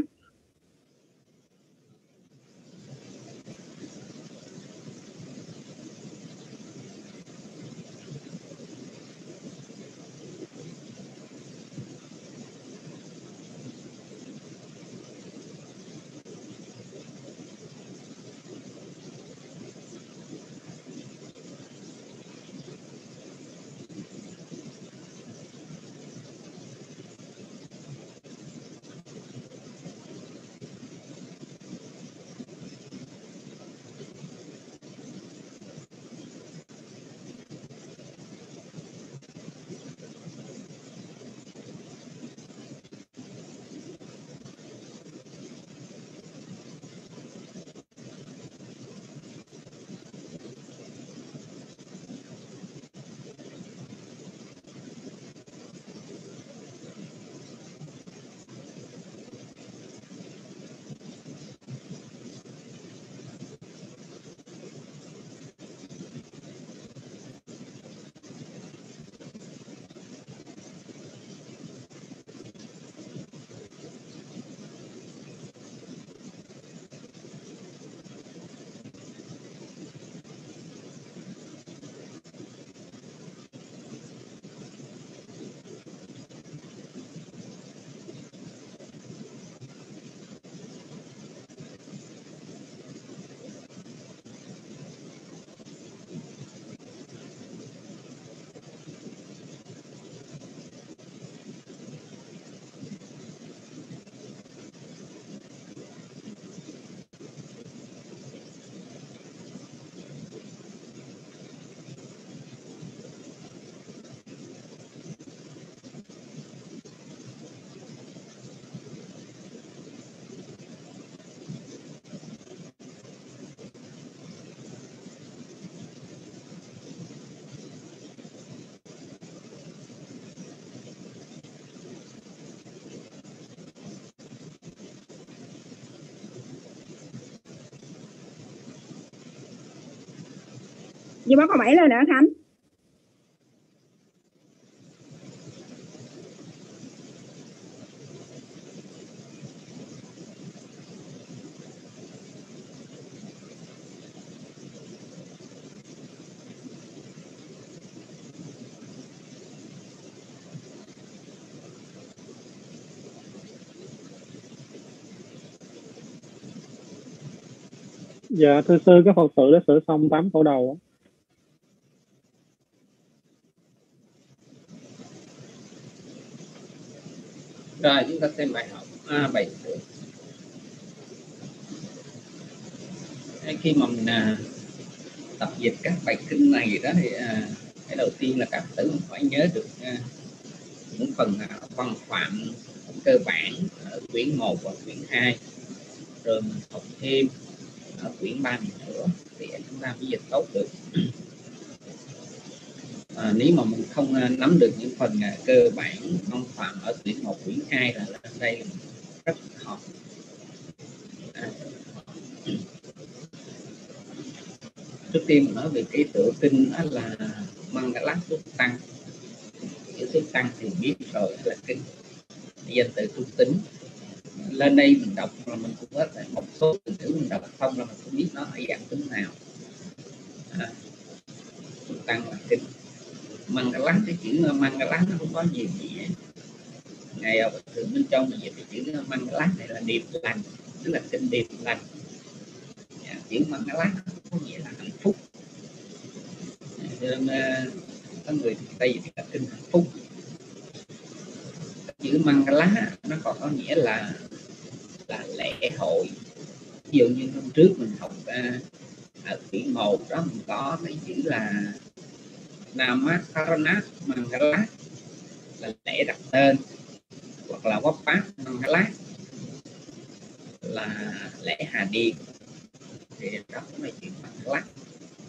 Chị bấm câu 7 lên nữa Khánh. Dạ thưa sư cái phật tử đã sửa xong 8 câu đầu. Thêm bài học. À, bài sửa Hay khi mà mình à, tập dịch các bài kinh này đó thì à, cái đầu tiên là các tử phải nhớ được à, những phần à, văn phạm cơ bản ở quyển 1 và quyển 2 rồi mình học thêm ở quyển 3 này nữa thì chúng ta mới dịch tốt được. À, nếu mà mình không à, nắm được những phần à, cơ bản văn phạm ở quyển 1 quyển 2 là là đây là rất khó. À. trước tiên mình nói về cái tựa kinh đó là Mangalat Túc Tăng chữ Túc Tăng thì biết rồi là kinh danh từ trung tính. Lên đây mình đọc là mình cũng có thể một số từ ngữ mình đọc không là mình cũng biết nó ở dạng tính nào. À, Túc Tăng là kinh. Mangala cái chữ mangala nó không có gì gì hết ngày mình thường bên trong mình dịch cái chữ mangala này là điệp lành tức là kinh điệp lành. Dạ, chữ măng nó có nghĩa là hạnh phúc. Dạ, nên ờ, có người tây thì là kinh hạnh phúc. Chữ mangala nó còn có nghĩa là là lễ hội. Ví dụ như hôm trước mình học uh, ở kỹ một đó mình có cái chữ là Namakarana Mangala là lễ đặt tên hoặc là Wappat lát là lễ Hà Điền thì đó cũng là chữ lát.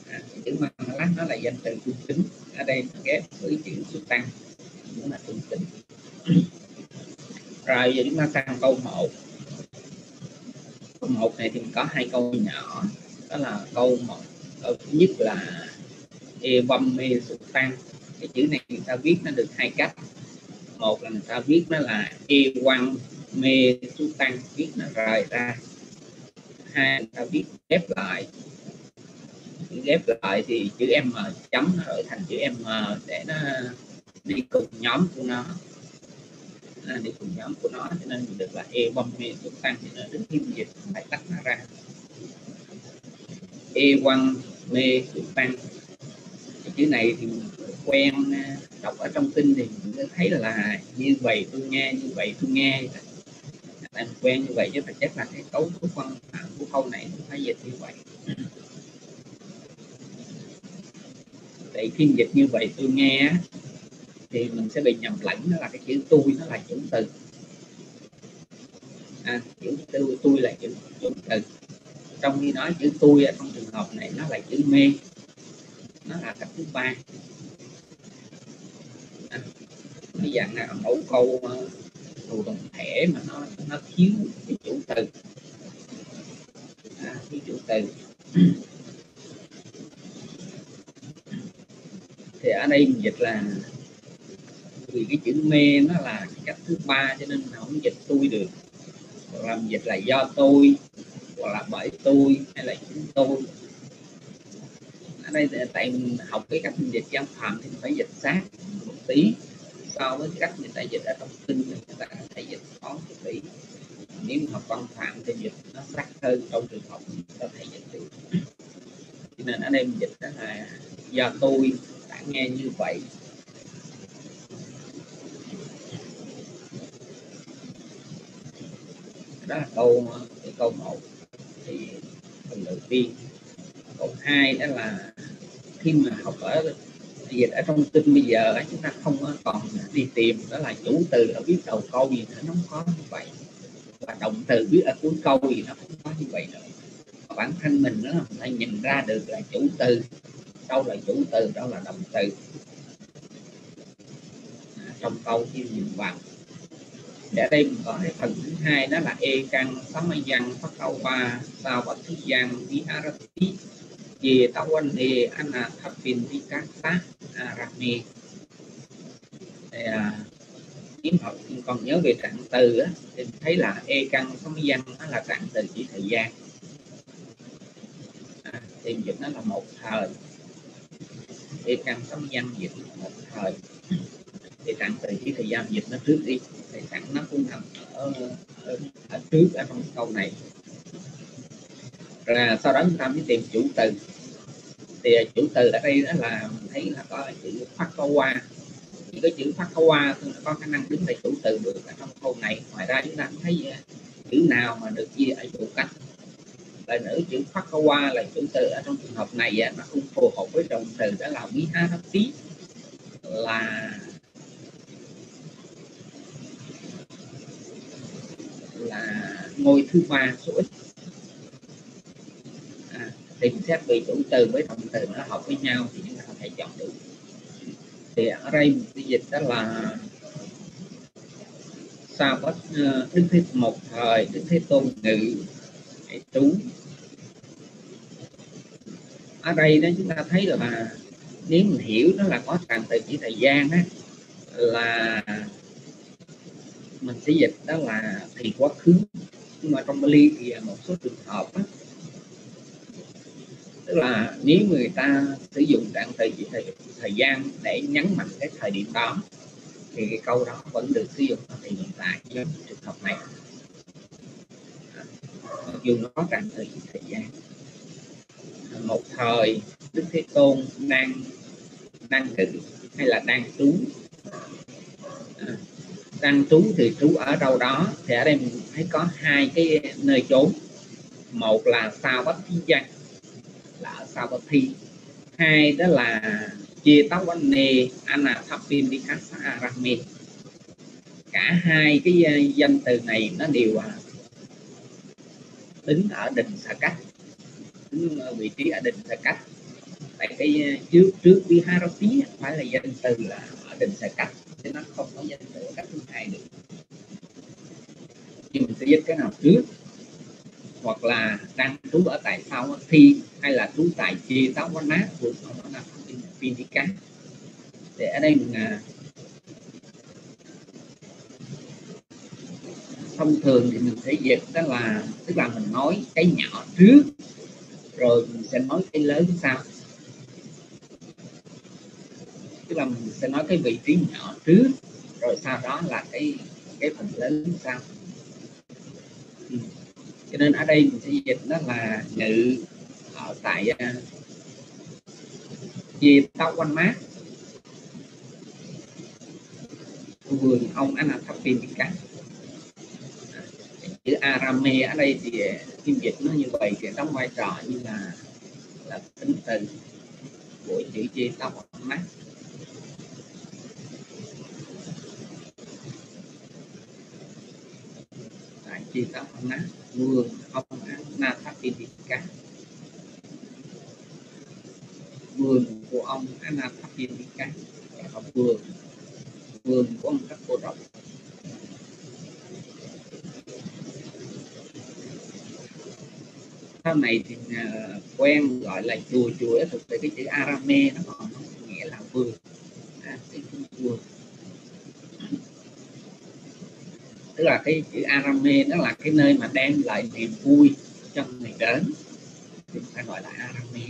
À, chữ Mangala nó là danh từ trung tính. Ở đây ghép với chữ xuất tăng cũng là trung tính. Rồi giờ chúng ta sang câu 1 câu 1 này thì có hai câu nhỏ. Đó là câu một câu thứ nhất là e băm mê sụt tăng. Cái chữ này người ta viết nó được hai cách một là người ta viết nó là e quan mê chú tăng viết nó rời ra. Hai người ta viết ghép lại. Chữ ghép lại thì chữ m chấm nó đổi thành chữ m để nó đi cùng nhóm của nó. À, đi cùng nhóm của nó cho nên được là e bom mê chú tăng thì nó đứng thêm dịch phải tách nó ra. E quăng mê chú tăng. Cái chữ này thì quen đọc ở trong kinh thì mình thấy là à, như vậy tôi nghe như vậy tôi nghe. Làm quen như vậy chứ thực chất là cái cấu trúc văn của câu này cũng phải dịch như vậy. Tại khi dịch như vậy tôi nghe thì mình sẽ bị nhầm lẫn nó là cái chữ tôi nó là chủ từ. À, chữ tôi tôi là chữ chủ từ. Trong khi nói chữ tôi ở trong trường hợp này nó là chữ mê nó là cách thứ ba cái dạng là mẫu câu đồ đồng thể mà nó nó thiếu cái chủ từ. À, thiếu chủ từ. Thì ở đây mình dịch là vì cái chữ mê nó là cái cách thứ ba cho nên không dịch tôi được. Làm dịch là do tôi hoặc là bởi tôi hay là chúng tôi. Ở đây tại mình học cái cách mình dịch văn phạm thì phải dịch sát một tí so với cách người ta dịch ở trong kinh người ta có thể dịch khó một bị nếu học văn phạm thì dịch nó sắc hơn trong trường học có thể dịch được. Cho nên ở đây mình dịch đó là do tôi đã nghe như vậy. Đó là câu, cái câu một. Thì phần đầu tiên. Câu hai đó là khi mà học ở dịch ở trong kinh bây giờ chúng ta không còn đi tìm, đó là chủ từ ở biết đầu câu gì nữa, nó không có như vậy. Và động từ biết ở cuối câu gì nó không có như vậy nữa và bản thân mình nó phải nhìn ra được là chủ từ. Đâu là chủ từ, đâu là động từ. À, trong câu khi nhìn vào để đây mình có cái phần thứ hai, đó là e căn sáu mươi văn phát câu ba sao bất thức văn viharati arati tao anh đề anh là thập phiền vi các tá arami kiếm học còn nhớ về trạng từ á, thì thấy là e căn không mươi văn nó là trạng từ chỉ thời gian. À, thì dịch nó là một thời. E căn không mươi văn dịch một thời. Thì trạng từ chỉ thời gian dịch nó trước đi. Thì sẵn nó cũng nằm ở, ở, ở trước ở trong câu này là sau đó chúng ta mới tìm chủ từ. Thì à, chủ từ ở đây đó là mình thấy là có chữ phát câu qua chỉ có chữ phát câu qua thì có khả năng đứng tại chủ từ được ở trong câu này. Ngoài ra chúng ta không thấy à, chữ nào mà được chia ở chủ cách là nữa chữ phát câu qua là chủ từ ở trong trường hợp này à, nó không phù hợp với động từ đó là bí ha tí là là ngôi thứ ba số ít thì xét về chủ từ với động từ nó hợp với nhau thì chúng ta có thể chọn được. Thì ở đây mình dịch đó là sao bất ờ, đức thế một thời đức thế tôn ngự hãy trú ở đây đó chúng ta thấy là nếu mình hiểu đó là có trạng từ chỉ thời gian đó là mình sẽ dịch đó là thì quá khứ. Nhưng mà trong Bali thì một số trường hợp á, tức là nếu người ta sử dụng đoạn thời thời, thời gian để nhấn mạnh cái thời điểm đó thì cái câu đó vẫn được sử dụng ở thời hiện tại trong trường hợp này. Mặc dù nó trạng thời thời gian. Một thời đức thế tôn đang đang cử hay là đang trú. À, đang trú thì trú ở đâu đó thì ở đây mình thấy có hai cái nơi trốn. Một là sao bất thi danh là ở Savatthi hai đó là chia tóc vấn nê ana thapin đi arame cả hai cái ờ, danh từ này nó đều à, tính ở định sa cách. Tính ở ờ, vị trí ở định sa cách. Tại cái ờ, trước trước viharati phải là danh từ là ở định sa cách, chứ nó không có danh từ ở cách thứ hai được. Nhưng mình sẽ viết cái nào trước hoặc là đang trú ở tại sao thi hay là trú tại chia táo quán nát của nó là pin đi cá để ở đây mình à, thông thường thì mình sẽ dịch đó là tức là mình nói cái nhỏ trước rồi mình sẽ nói cái lớn sau tức là mình sẽ nói cái vị trí nhỏ trước rồi sau đó là cái cái phần lớn sau cho nên ở đây mình sẽ dịch đó là ngự, ở tại à, chia tao quanh mát. Vườn ông Anathapindika chữ Arame ở đây thì à, phiên dịch nó như vậy, thì đóng vai trò như là là tính từ của chữ chia tóc quanh mát. Tại chia tao ma pháp vườn ông Anathapindika vườn của ông Anathapindika ở vườn vườn của ông các cô độc. Sau này thì uh, quen gọi là chùa chùa thực tế cái chữ arame nó còn nghĩa là vườn. À, cái vườn. Tức là cái chữ arame đó là cái nơi mà đem lại niềm vui cho người đến. Thì phải gọi là arame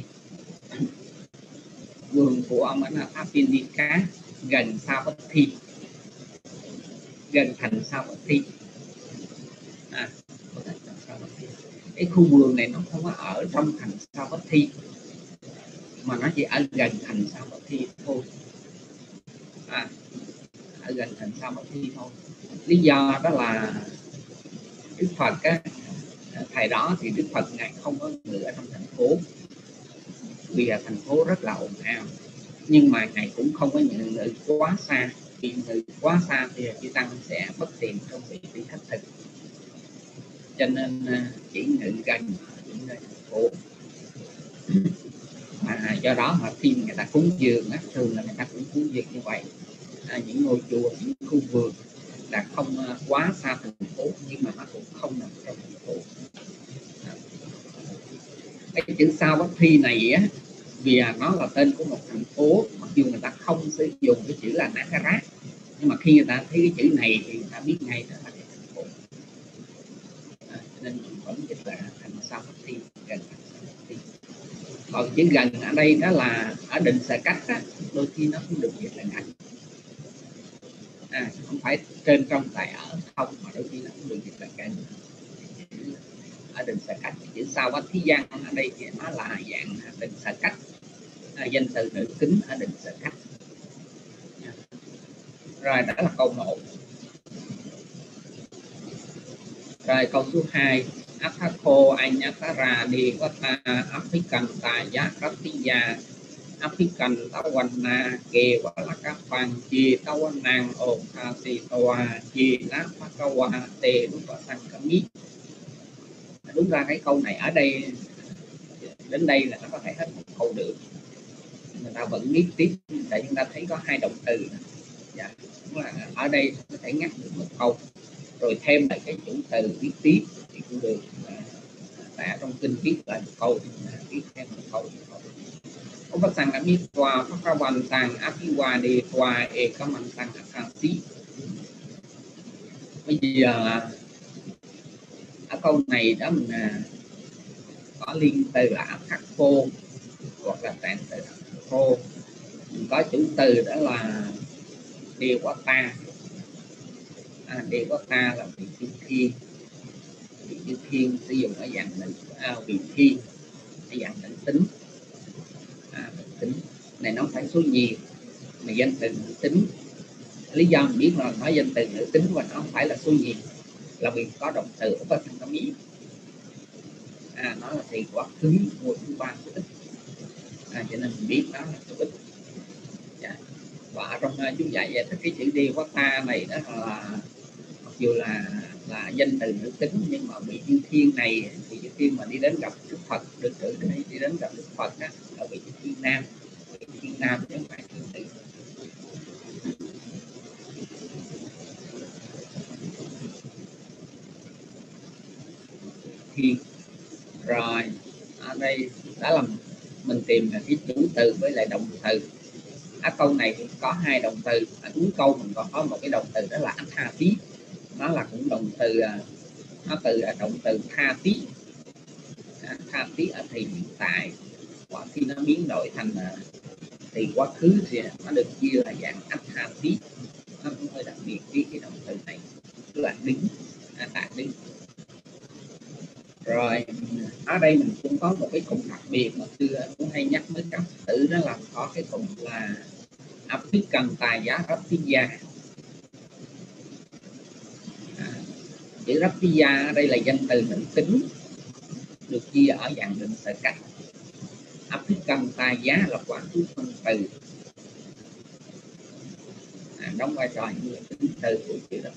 vườn của ông ấy là Apinica gần Savatthi gần thành Savatthi à, cái khu vườn này nó không có ở trong thành Savatthi mà nó chỉ ở gần thành Savatthi thôi. À, ở gần thành Savatthi thôi. Lý do đó là Đức Phật á, thầy đó thì Đức Phật ngài không có người ở trong thành phố. Vì là thành phố rất là ồn ào nhưng mà ngài cũng không có những người quá xa. Vì người quá xa thì chư tăng sẽ bất tiện trong việc đi thách thực. Cho nên à, chỉ ngự gần những nơi thành phố. Mà do đó mà khi người ta cúng dường á, thường là người ta cũng cúng dường như vậy à, những ngôi chùa những khu vườn là không à, quá xa thành phố nhưng mà nó cũng không nằm trong thành phố. Cái chữ sao bất thi này á vì à, nó là tên của một thành phố mặc dù người ta không sử dụng cái chữ là Nagarat nhưng mà khi người ta thấy cái chữ này thì người ta biết ngay đó là cái thành phố. À, nên mình vẫn dịch là thành sao bất thi gần thành còn chữ gần ở đây đó là ở định sở cách á, đôi khi nó cũng được dịch là ngành không phải trên trong tại ở không mà đôi khi nó cũng được dịch là cái ở định sở cách chữ sao bất thi gian ở đây thì nó là dạng định sở cách. À, danh từ nữ kính ở định sở cách. Rồi đó là câu một. Rồi câu số 2 Athako Anyatara Devata Apikanta Yakratiya Apikan tawana Ke Walakapan Chi Tawanang okasi Kasi Tawa Chi Lá Phakawa Tê Lúc Và Kami đúng ra cái câu này ở đây đến đây là nó có thể hết một câu được. Người ta vẫn viết tiếp để chúng ta thấy có hai động từ. Dạ, cũng là ở đây có thể ngắt được một câu. Rồi thêm lại cái chủ từ viết tiếp thì cũng được. Tả trong kinh viết lại một câu viết thêm một câu ông sang phát ra hoàn áp qua bây giờ ở câu này đó mình à, có liên từ là khắc khô hoặc là trạng từ khô có chủ từ đó là điều quá ta. À, điều quá ta là vị chữ thiên. Vị chữ thiên sử dụng ở dạng nữ à, vị thiên ở dạng nữ tính tính. Này nó phải số nhiều mà danh từ nữ tính. Lý do mình biết là nói danh từ nữ tính và nó không phải là số nhiều là vì có động từ và thành tâm ý. À, nó là thì quá khứ của thứ ba số ít à, cho nên mình biết nó là số ít. Dạ. Và ở trong uh, chú dạy giải thích cái chữ đi quá ta này đó là mặc dù là là danh từ nữ tính nhưng mà vị chư thiên này thì chư thiên mà đi đến gặp đức phật được tự đi, đi đến gặp đức phật đó là vị chư thiên nam. Vị chư thiên nam chứ không phải chư nữ thiên rồi ở đây đã làm mình tìm là cái chủ từ với lại động từ. Ở câu này cũng có hai động từ. Ở cuối câu mình còn có một cái động từ đó là tha thiết nó là cũng động từ à, nó từ à, động từ tha tí tha tí ở thì hiện tại và khi nó biến đổi thành à, thì quá khứ thì nó được chia là dạng tha tí nó cũng hơi đặc biệt với cái động từ này tức là đứng à, đứng. Rồi ở đây mình cũng có một cái cụm đặc biệt mà xưa cũng hay nhắc với các tử đó là có cái cụm là áp phích cần tài giá rắp gia à, chữ rắp ở đây là danh từ định tính được chia ở dạng định từ cách. Áp phích giá là quả thứ phân từ. À, đóng vai trò như là tính từ của chữ rắp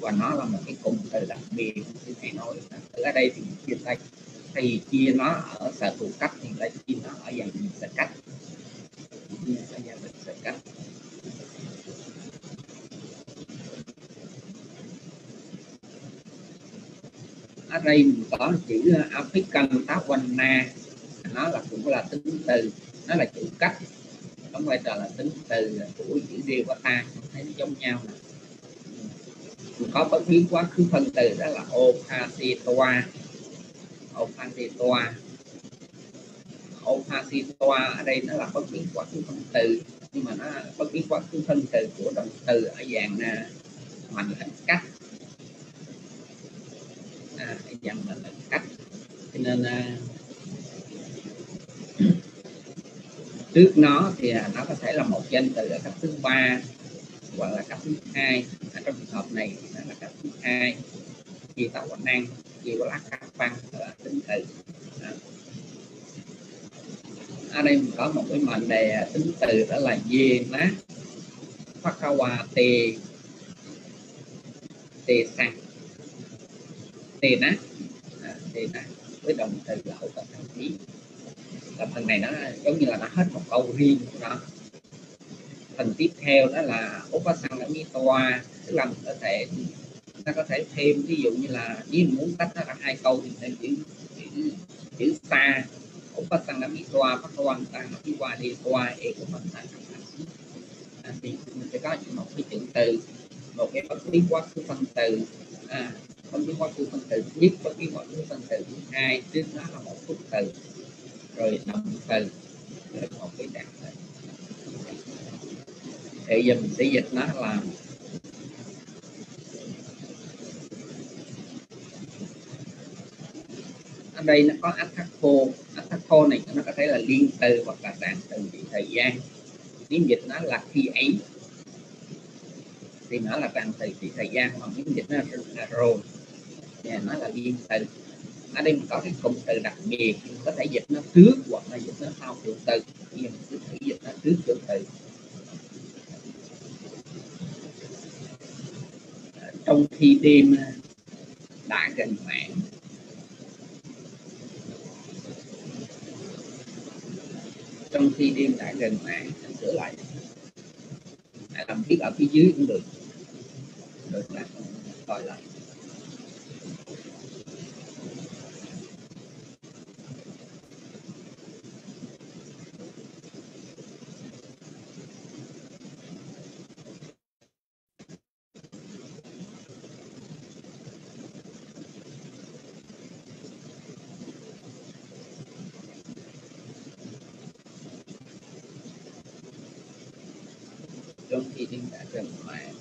và nó là một cái cụm từ đặc biệt như thầy nói. Ở đây thì chia tay thì chia nó ở sở thủ cách thì lại chia nó ở dạng sở cách. Ở dạng sở cách. Ở đây mình có chữ ờ, African Tawana. Nó là cũng là tính từ, nó là chữ cách. Đóng vai trò là tính từ của chữ Devata thấy nó giống nhau. Nè có bất biến quá khứ phân từ đó là opasitoa opasitoa opasitoa ở đây nó là bất biến quá khứ phân từ, nhưng mà nó bất biến quá khứ phân từ của động từ ở dạng ờ, mạnh lệnh cách dẫn dạng mạnh cách. Cho nên à, trước nó thì à, nó có thể là một danh từ ở cấp thứ ba hoặc là cấp thứ hai. Ở trong trường hợp này nó là cấp thứ hai. Chia tạo quả năng chia có lá cắt văn là tính từ. Ở đây mình có một cái mệnh đề à, tính từ đó là dê lá phát cao hòa tề sang tiền á, à, á với động từ là hậu tập thăng là phần này nó giống như là nó hết một câu riêng của nó. Phần tiếp theo đó là Upasangamittwa tức là mình có thể ta có thể thêm ví dụ như là nếu mình muốn tách nó ra hai câu thì thêm chữ chữ chữ sa. Đi qua đi qua E của mình ta à, thì mình sẽ có một cái chữ từ một cái bất lý quá khứ phân từ. À, phân cái hoa khứ phân từ nhất bất cái hoa khứ phân từ thứ hai, trước đó là một phút từ, rồi động từ, rồi một cái trạng từ. Thì giờ mình sẽ dịch nó là ở đây nó có attaco attaco này nó có thể là liên từ hoặc là trạng từ vị thời gian. Tiếng dịch nó là khi ấy. Thì nó là trạng từ vị thời gian mà tiếng dịch nó là rồi và nó là biên từ ở đây mình có cái cụm từ đặc biệt, có thể dịch nó trước hoặc là dịch nó sau chủ từ. Bây giờ mình cứ thử dịch nó trước chủ từ. Ờ, trong khi đêm ờ, đã gần mạng. Trong khi đêm đã gần mạng anh sửa lại. Làm viết ở phía dưới cũng được. Được là coi lại. Trong khi đi đã gần mạng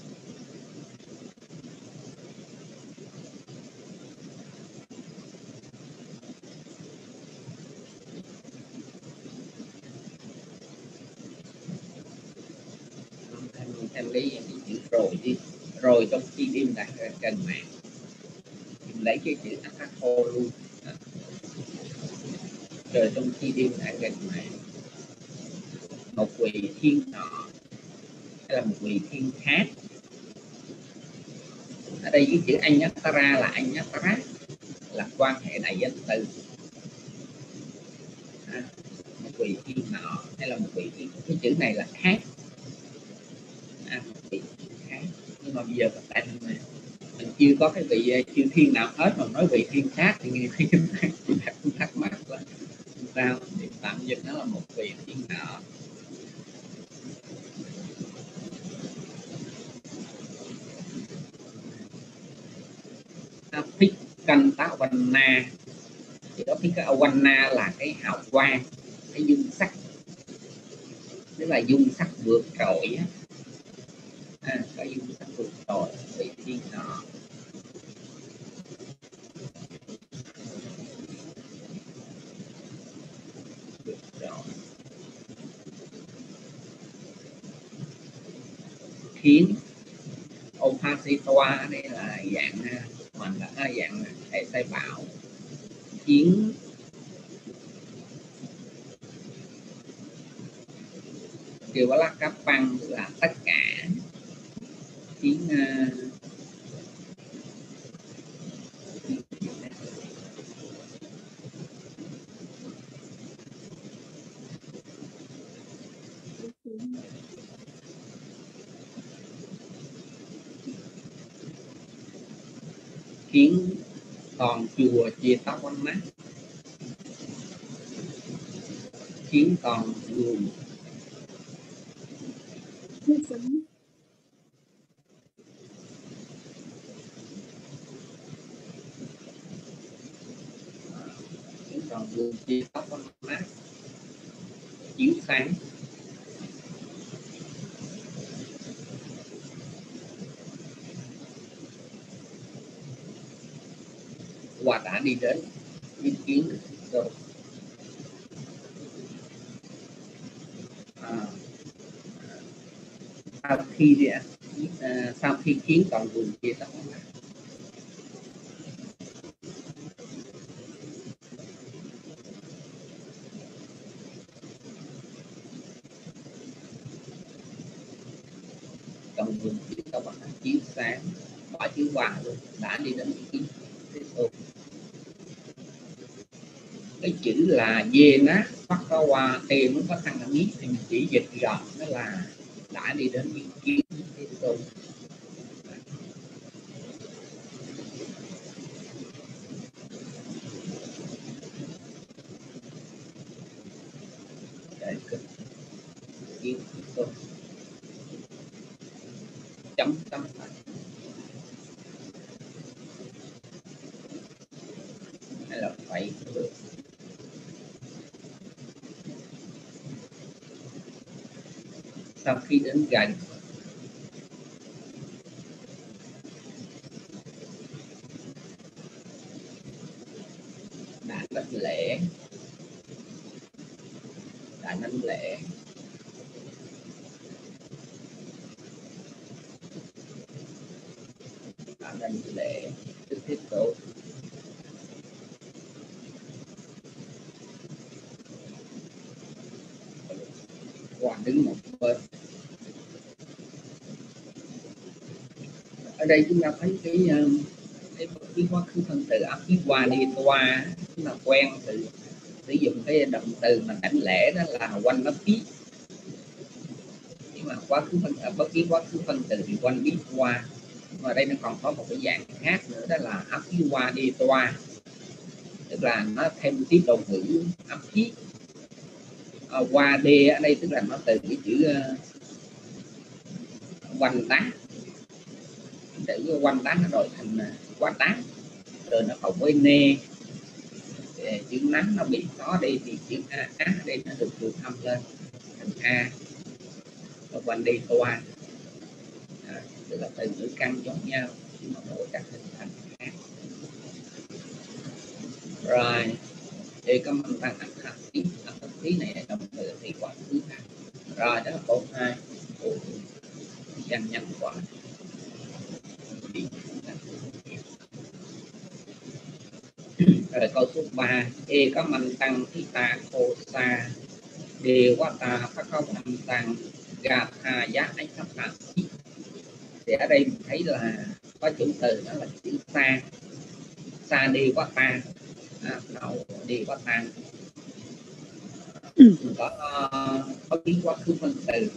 thanh lý chữ rồi đi rồi trong khi đêm đặt gần mạng mình lấy cái chữ akho luôn rồi trong khi đêm đã gần mạng một quỷ thiên thọ vị thiên khác ở đây cái chữ anh ra là anh ra là quan hệ đại danh từ. À, một vị thiên nọ hay là một vị thiên cái chữ này là khác à, một vị thiên khác nhưng mà bây giờ các bạn mình chưa có cái vị chư thiên nào hết mà nói vị thiên khác thì người khi chúng ta cũng thắc mắc là sao thì tạm dịch nó là một vị thiên nọ thích awana na thì đó thích cái awana là cái hào quang, cái dung sắc. Tức là dung sắc vượt trội á à, cái dung sắc vượt trội vị thiên nọ khiến Opasitoa đây là dạng mình là dạng hệ sai bảo chiến kêu là cấp băng là tất cả chiến uh, kiến toàn chùa chia tóc anh mắt khiến toàn buồn kiến toàn luồng chia tóc quanh mắt chiếu sáng Hòa đã đi đến ý kiến rồi à, sau khi à, sau khi kiến kia vùng chia tóc toàn vùng chia tóc chiếu sáng bỏ chiếu hòa luôn đã đi đến cái kiến tiếp cái chữ là dê nát phát ra qua tê muốn có thăng biết thì mình chỉ dịch gọn nó là đã đi đến ý kiến tiếp tôn để cực kiến tiếp tục chấm chấm phải hay là phải được sau khi đến gần đã rất lễ đã nâng lễ đã nâng lễ tiếp tiếp tục qua đứng một bên ở đây chúng ta thấy cái ờ, cái, cái quá khứ phân từ ấp cái qua đi qua chúng ta quen từ sử dụng cái động từ mà cảnh lẽ đó là quanh nó biết nhưng mà quá khứ phân bất kỳ quá khứ phân từ thì quanh biết qua và đây nó còn có một cái dạng khác nữa đó là ấp ký qua đi toa. Tức là nó thêm tiếp đầu ngữ ấp ký qua đi ở đây tức là nó từ cái chữ uh, quanh tá cái quanh tán nó đổi thành à, uh, quá rồi nó cộng với nê. Chữ nắng nó bị khó đi thì chữ a á đây nó được được âm lên thành a. Và quanh đi qua à, tức là từ ngữ căn giống nhau nhưng mà đổi các hình thành khác rồi thì có mình tăng thành thật tí thành tí này trong từ thì quả thứ hai. Rồi đó là câu hai của danh nhân quả. Rồi câu số 3 e có mình tăng thi ta cô xa đều quá ta phát không mình tăng gà hà giá anh thấp nặng thì ở đây mình thấy là có chủ từ đó là chữ xa xa đi quá ta à, đầu đi quá ta. Có ờ, có tiếng quá khứ phân từ.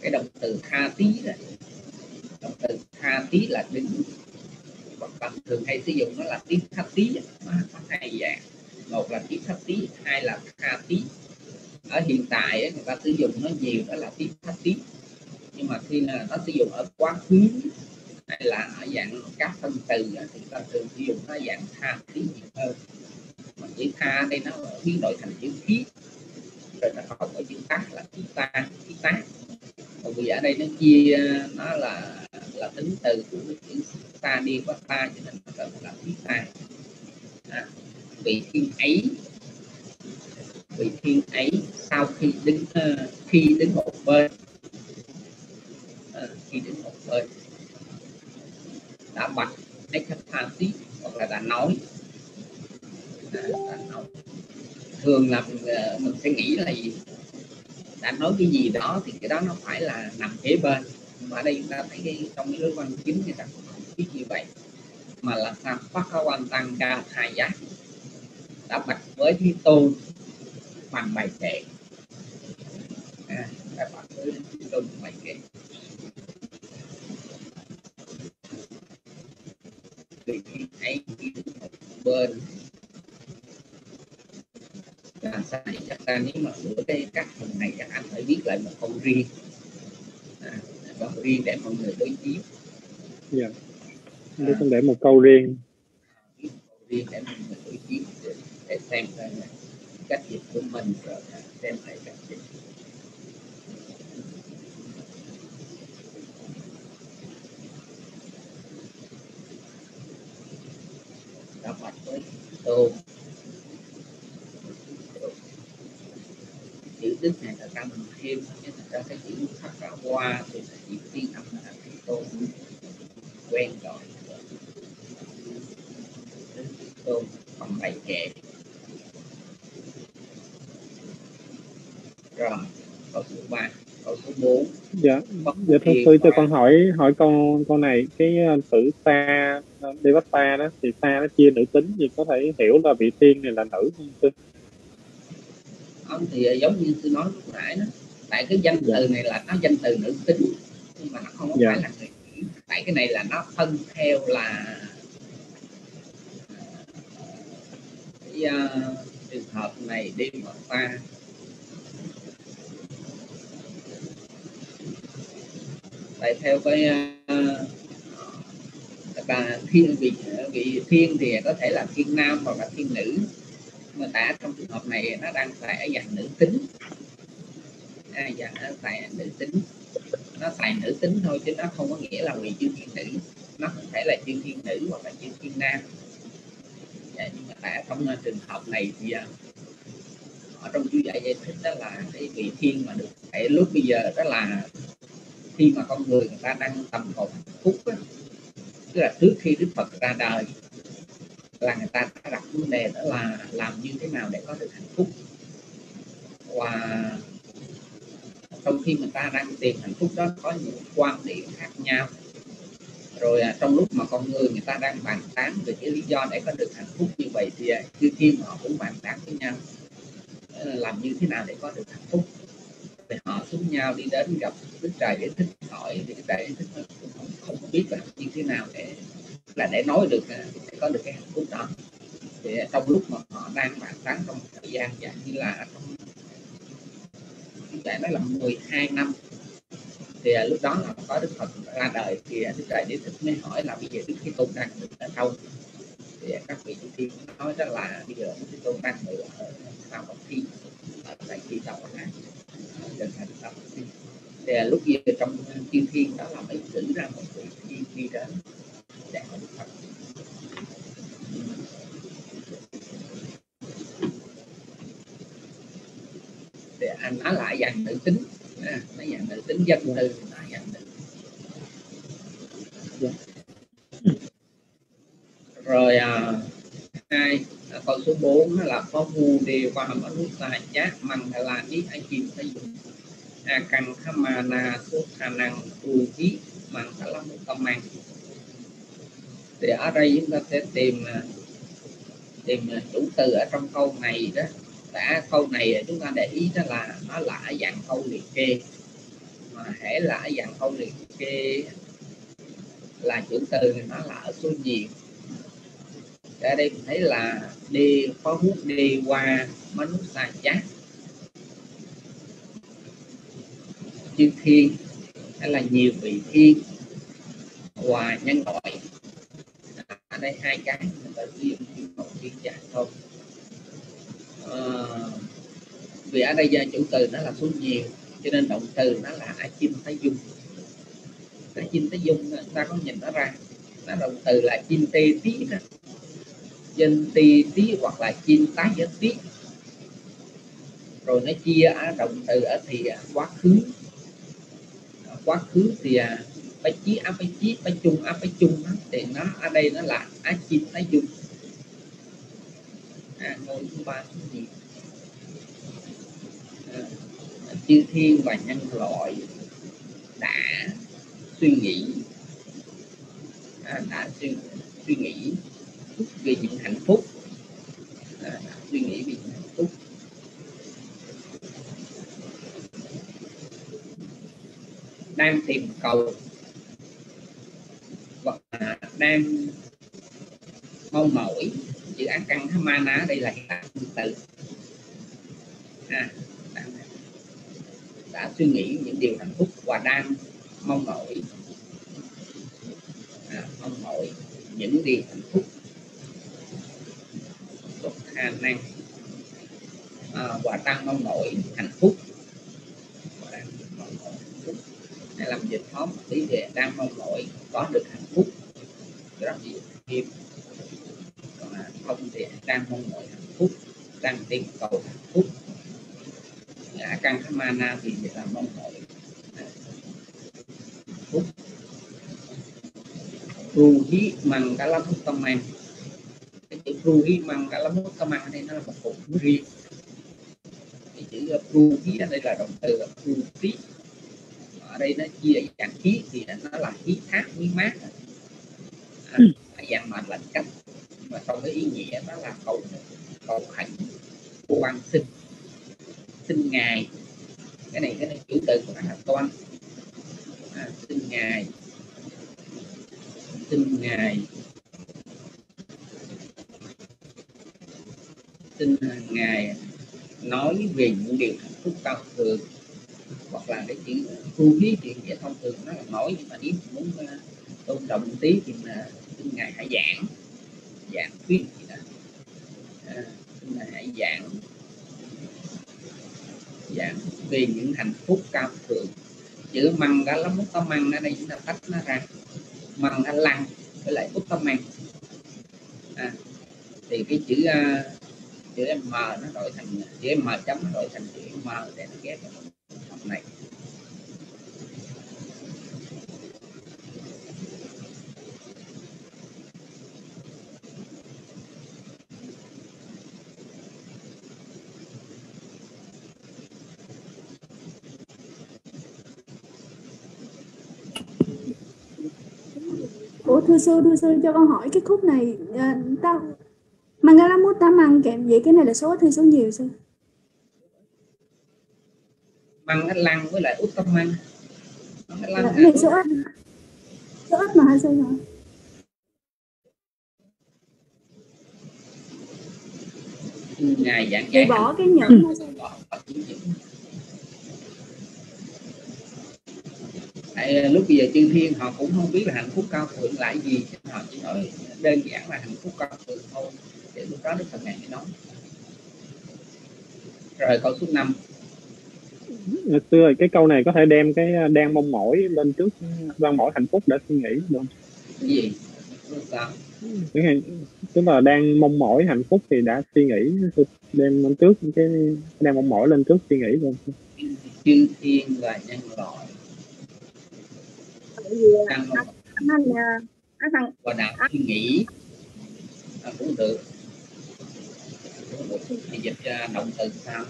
Cái động từ kha tí này động từ kha tí là đứng hoặc thường hay sử dụng nó là tiếng kha tí nó một là tí tha tí hai là tha tí. Ở hiện tại ấy, người ta sử dụng nó nhiều đó là tí tha tí. Nhưng mà khi là nó sử dụng ở quá khứ hay là ở dạng các phân từ thì ta thường sử dụng nó dạng tha tí nhiều hơn. Mà chữ tha đây nó biến đổi thành chữ khí. Rồi nó học ở chữ tác là chữ ta chữ tác bởi vì ở đây nó chia nó là là tính từ của chữ ta đi qua ta cho nên nó gọi là chữ ta à, vị thiên ấy. Vị thiên ấy sau khi đứng uh, khi đứng một bên. Uh, khi đứng một bên. Đã bạch ekapati hoặc là đã nói. Đã nói. Thường là ờ, mình sẽ nghĩ là gì? Đã nói cái gì đó thì cái đó nó phải là nằm kế bên. Mà ở đây chúng ta thấy cái trong cái lối văn chính người ta không biết như vậy. Mà là sao phát quan tăng ca hai giá đã bạch với thế tôn bằng bài kệ. À, đã bạch với thế tôn bằng bài kệ. Vì khi ấy một bên là sau này chắc ta nếu mà sửa cái các phần này chắc anh phải viết lại một câu riêng. À, câu riêng để mọi người đối chiếu. Dạ. Để à. để một câu riêng. Để mọi người đối chiếu để, để xem coi cách dịch của mình rồi xem lại cách dịch đọc mặt với tu chữ đức này là ta mình thêm, chứ là ra cái chữ khắc cả qua thì là chữ tiên âm là cái tôn quen rồi. Tôn không bài kệ rồi câu số 3 câu số 4 dạ dạ thưa sư cho con hỏi hỏi con con này cái tử ta đi bắt ta đó thì ta nó chia nữ tính thì có thể hiểu là vị tiên này là nữ không sư ông thì giống như tôi nói lúc nãy đó tại cái danh từ này là nó danh từ nữ tính nhưng mà nó không có dạ. phải là người tại cái này là nó phân theo là cái uh, trường hợp này đi mà ta tại theo cái uh, thiên vị ờ, vị thiên thì có thể là thiên nam hoặc là thiên nữ. Mà tại trong trường hợp này nó đang phải ở dạng nữ tính. À, dạng nó tại nữ tính. Nó tại nữ tính thôi chứ nó không có nghĩa là vị chư thiên nữ. Nó có thể là chư thiên nữ hoặc là chư thiên nam. Dạ, nhưng mà tại trong trường hợp này thì ở trong chú giải giải thích đó là cái vị thiên mà được thể lúc bây giờ đó là khi mà con người người ta đang tầm cầu phúc đó, tức là trước khi đức phật ra đời là người ta đã đặt vấn đề đó là làm như thế nào để có được hạnh phúc. Và trong khi người ta đang tìm hạnh phúc đó có những quan điểm khác nhau. Rồi à, trong lúc mà con người người ta đang bàn tán về cái lý do để có được hạnh phúc như vậy thì à, kim họ cũng bàn tán với nhau ờ, làm như thế nào để có được hạnh phúc thì họ xuống nhau đi đến gặp đức trời để thích hỏi thì đức trời thích cũng không, không biết là như thế nào để là để nói được à, để có được cái hạnh phúc đó. Thì trong lúc mà họ đang bàn tán trong một thời gian dạng như là trong tại nói là 12 năm thì à, lúc đó là có đức phật ra đời thì đức trời để thích mới hỏi là bây giờ đức thế tôn đang được ở đâu? Thì à, các vị chư thiên nói đó là bây giờ đức thế tôn đang ở sao bất thi ở tại khi tàu này trở thành tàu thi thì lúc giờ trong chư thiên đó là mới cử ra một vị thiên đi đến để đức phật. Để anh nói lại dạng tự tính à, nói dạng tự tính dân từ nói dạng tự rồi à, hai câu số 4 là có vu đề qua hầm ấn tài chát măng là ní anh chìm thấy dùng a căn mà na, số khả năng tu chí măng là lắm tâm mang. Thì ở đây chúng ta sẽ tìm à, tìm à, chủ từ ở trong câu này đó. Đã câu này à, chúng ta để ý đó là nó là ở dạng câu liệt kê. Mà hễ là ở dạng câu liệt kê là chủ từ nó là ở số nhiều ở đây mình thấy là đi có hút đi qua mánh xa chát. Chư thiên hay là nhiều vị thiên hòa nhân loại. À, ở đây hai cái mình phải ghi một chuyên dạng thôi. À, vì ở đây gia chủ từ nó là số nhiều cho nên động từ nó là a chim thái dung. A chim thái dung ta có nhìn nó ra nó động từ là chim tê tí đó dân ti tí hoặc là chim tá dân tí. Rồi nó chia á động từ ở thì à, quá khứ. Quá khứ thì à, phải chí á phải chí phải chung á phải chung đó. thì nó ở đây nó là á chim á dung. À, ngôi thứ ba thứ gì à, chư thiên và nhân loại đã suy nghĩ. À, đã suy, suy nghĩ về những hạnh phúc. À, suy nghĩ về những hạnh phúc. Đang tìm cầu. Hoặc là đang mong mỏi. Dự án căn mana đây là hiện tại từ. À, đang, đã suy nghĩ những điều hạnh phúc và đang mong mỏi. À, mong mỏi những điều hạnh phúc an năng à, và tăng mong mỏi hạnh phúc. Hay làm dịch phóng lý về đang mong mỏi có được hạnh phúc. Rất nhiều kim còn là không thì đang mong mỏi hạnh phúc đang tìm cầu hạnh phúc. Ngã căn mana thì là mong mỏi hạnh phúc. Ruhi măng cả tâm mang cái chữ ruhi măng cả lắm mang đây nó là một cụm riêng. Cái chữ ruhi ở đây là động từ là ruhi ở đây nó chia dạng khí thì nó là khí thác khí mát. À, dạng mệnh lệnh cách mà trong cái ý nghĩa đó là cầu cầu khẩn quan sinh sinh ngài. Cái này cái này chủ từ của nó là toan. À, sinh ngài. Xin ngài xin ngài nói về những điều hạnh phúc cao thượng hoặc là cái chuyện thu phí chuyện nghĩa thông thường nó là nói. Nhưng mà nếu muốn uh, tôn trọng một tí thì là xin ngài hãy giảng giảng thuyết gì đó. À, xin ngài hãy giảng giảng về những hạnh phúc cao thượng. Chữ măng đã lắm có măng ở đây chúng ta tách nó ra. Măng anh lăng với lại út tâm măng. À, thì cái chữ uh, chữ m nó đổi thành chữ m chấm nó đổi thành chữ m để nó ghép vào học này. Ủa thưa sư, thưa sư cho con hỏi cái khúc này à, ta Mangalamut ta mang kèm vậy cái này là số ít hay số nhiều sư? măng anh lăng với lại út tâm măng măng anh lăng Là, này số ít số ít mà hả sư hả? ngài giảng giải bỏ cái nhẫn? Tại lúc bây giờ chư thiên họ cũng không biết là hạnh phúc cao thượng là cái gì họ chỉ nói đơn giản là hạnh phúc cao thượng thôi để lúc đó đức phật ngài mới nói rồi câu số 5 xưa cái câu này có thể đem cái đang mong mỏi lên trước. Đang mỏi hạnh phúc để suy nghĩ được không? cái gì? Sao Tức là, đang mong mỏi hạnh phúc thì đã suy nghĩ đem lên trước cái đang mong mỏi lên trước suy nghĩ luôn chư thiên và nhân loại. Tại vì đang anh anh anh thằng và đạo suy nghĩ. À, cũng được cũng được thì dịch động từ sao?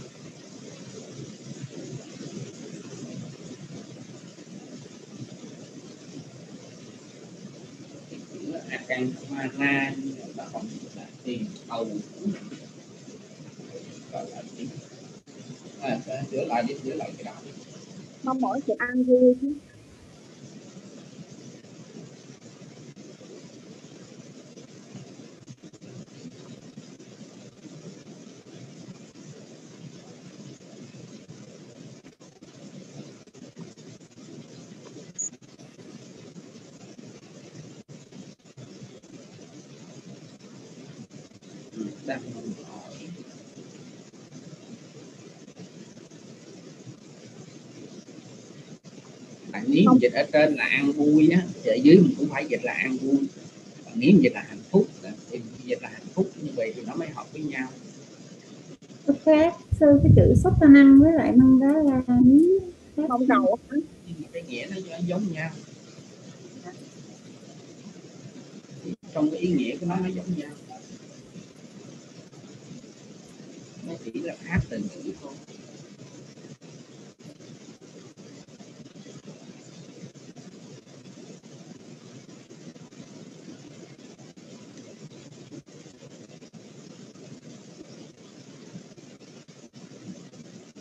Cái hoa na là không là tiền âu gọi là tiền à, sửa lại đi sửa lại cái đó. Mong mỏi sự an vui chứ. Không. dịch ở trên là an vui á. Ở dưới mình cũng phải dịch là an vui. Còn nếu dịch là hạnh phúc thì dịch là hạnh phúc. Như vậy thì nó mới hợp với nhau. Có khác sư cái chữ sốt ta năng với lại măng đá mong cầu á. nhưng mà cái nghĩa nó giống nhau. Trong cái ý nghĩa của nó nó giống nhau. Nó chỉ là khác từ ngữ thôi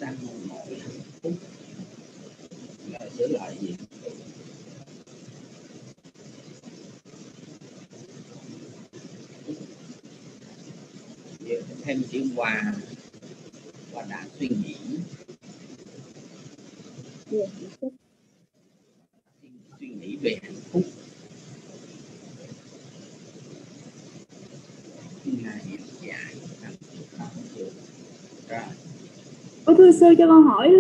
đang mong mỏi hạnh phúc là sửa lại gì Giờ hòa và đã suy nghĩ. Suy nghĩ về hạnh phúc. Ủa thưa sư cho con hỏi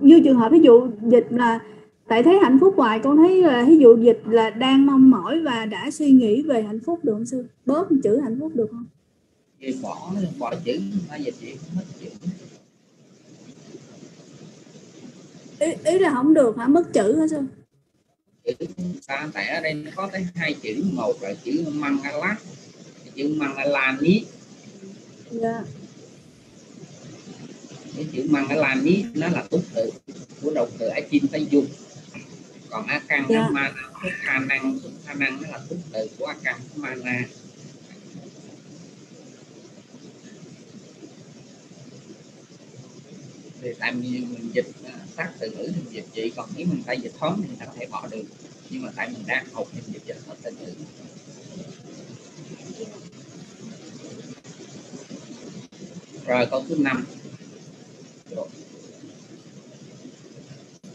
như trường hợp ví dụ dịch là tại thấy hạnh phúc hoài con thấy là ví dụ dịch là đang mong mỏi và đã suy nghĩ về hạnh phúc được không sư? Bớt chữ hạnh phúc được không thì bỏ bỏ chữ nó dịch gì không hết chữ. Ý, ý là không được hả? Mất chữ hả sư chữ ta tại ở đây nó có tới hai chữ một là chữ mangala chữ mangalani dạ. Cái chữ mangalani nó là túc tự của động từ achin tây dung còn akan Dạ. mana xuất kha năng kha năng nó là túc tự của akan mana thì tại mình, mình dịch à, sát từ ngữ thì dịch chị còn nếu mình phải dịch thoáng thì ta có thể bỏ được. Nhưng mà tại mình đang học thì dịch dịch hết từ ngữ. Rồi câu thứ năm.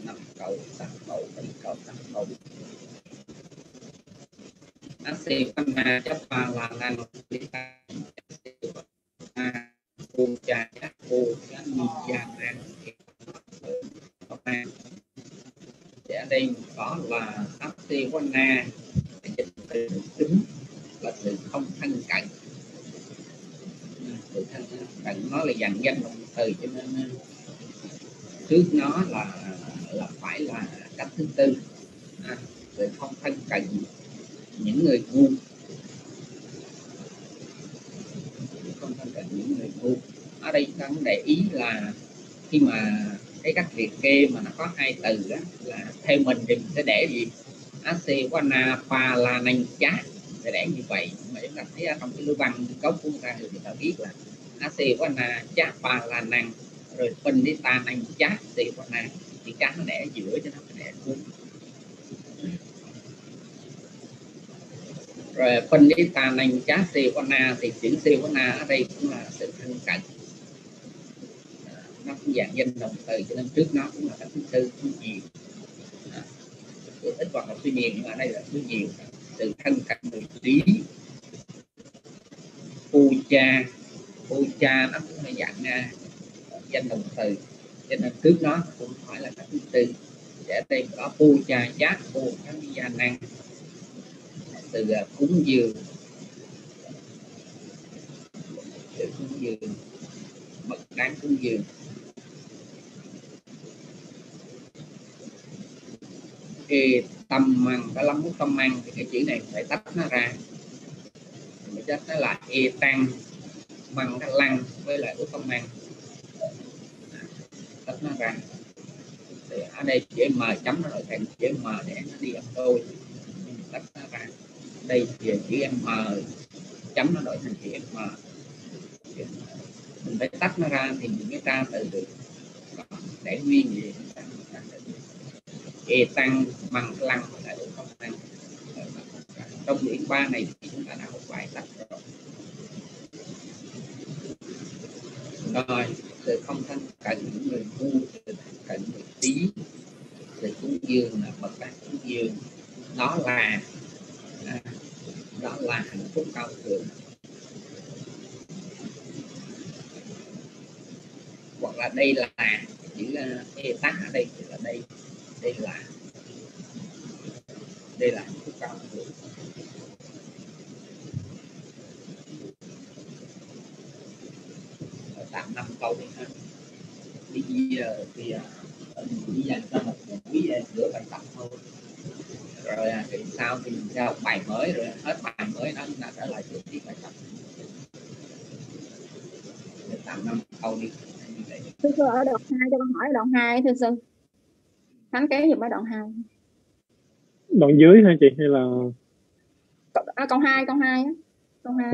Năm câu sáu câu bảy câu tám câu. Asipana Chapa là năng Lita Cô cha cô cha ni cha năng thì ở đây có là Asipana dịch từ tính là từ không thân cận từ thân cận nó là dàn danh động từ cho nên trước nó là là phải là cách thứ tư à, sự không thân cận những người ngu không thân cận ở đây ta muốn để ý là khi mà cái các liệt kê mà nó có hai từ đó là theo mình thì mình sẽ để gì? Asewana Palananh chá sẽ để như vậy. Mà chúng ta thấy trong cái lưu văn gốc của người ta thì người ta biết là Asewana chá Palanang rồi Pandita Nanh chá Asewana thì cá nó để giữa cho nó để cuối. Rồi Pandita Nanh chá na thì chữ na ở đây cũng là sự thân cận. Nó cũng dạng danh đồng từ cho nên trước nó cũng là các thứ tư thứ nhiều tôi ít hoặc là thứ nhiều nhưng mà ở đây là thứ nhiều sự thân cận người trí puja puja nó cũng là dạng uh, danh đồng từ cho nên trước nó cũng phải là các thứ tư để đây có pu cha giác pu kháng gia năng từ à, cúng dường. Từ cúng dường. Bậc đáng cúng dường. Cái tâm măng cái lắm tâm măng thì cái chữ này phải tách nó ra. Mình chắc nó là e tăng măng cái lăng với lại út tâm măng tách nó ra. Thì ở đây chữ m chấm nó lại thành chữ m để nó đi âm đôi tách nó ra đây thì chữ m chấm nó đổi thành chữ m mình phải tách nó ra thì mình mới ra từ được. Để nguyên gì? E tăng bằng lăng lại được không tăng. Trong quyển ba này thì chúng ta đã học bài tách rồi. Rồi, từ không thân cận những người ngu sự cận người tí từ cúng dương là bậc đại cúng dương đó là à, đó là hạnh phúc cao thượng hoặc là đây là chữ e tác ở đây thì là đây đây là đây là hạnh phúc cao thượng tạm năm câu đi ha bây giờ thì chỉ dành cho một quý giữa bài tập thôi rồi thì sau thì mình sẽ học bài mới rồi hết bài mới nó chúng ta trở lại trực tiếp bài tập. Để tạm năm câu đi. Thưa sư ở đoạn hai cho con hỏi đoạn hai thưa sư. Thánh kéo dùm ở đoạn hai. Đoạn dưới hả chị hay là à, câu hai câu hai câu hai.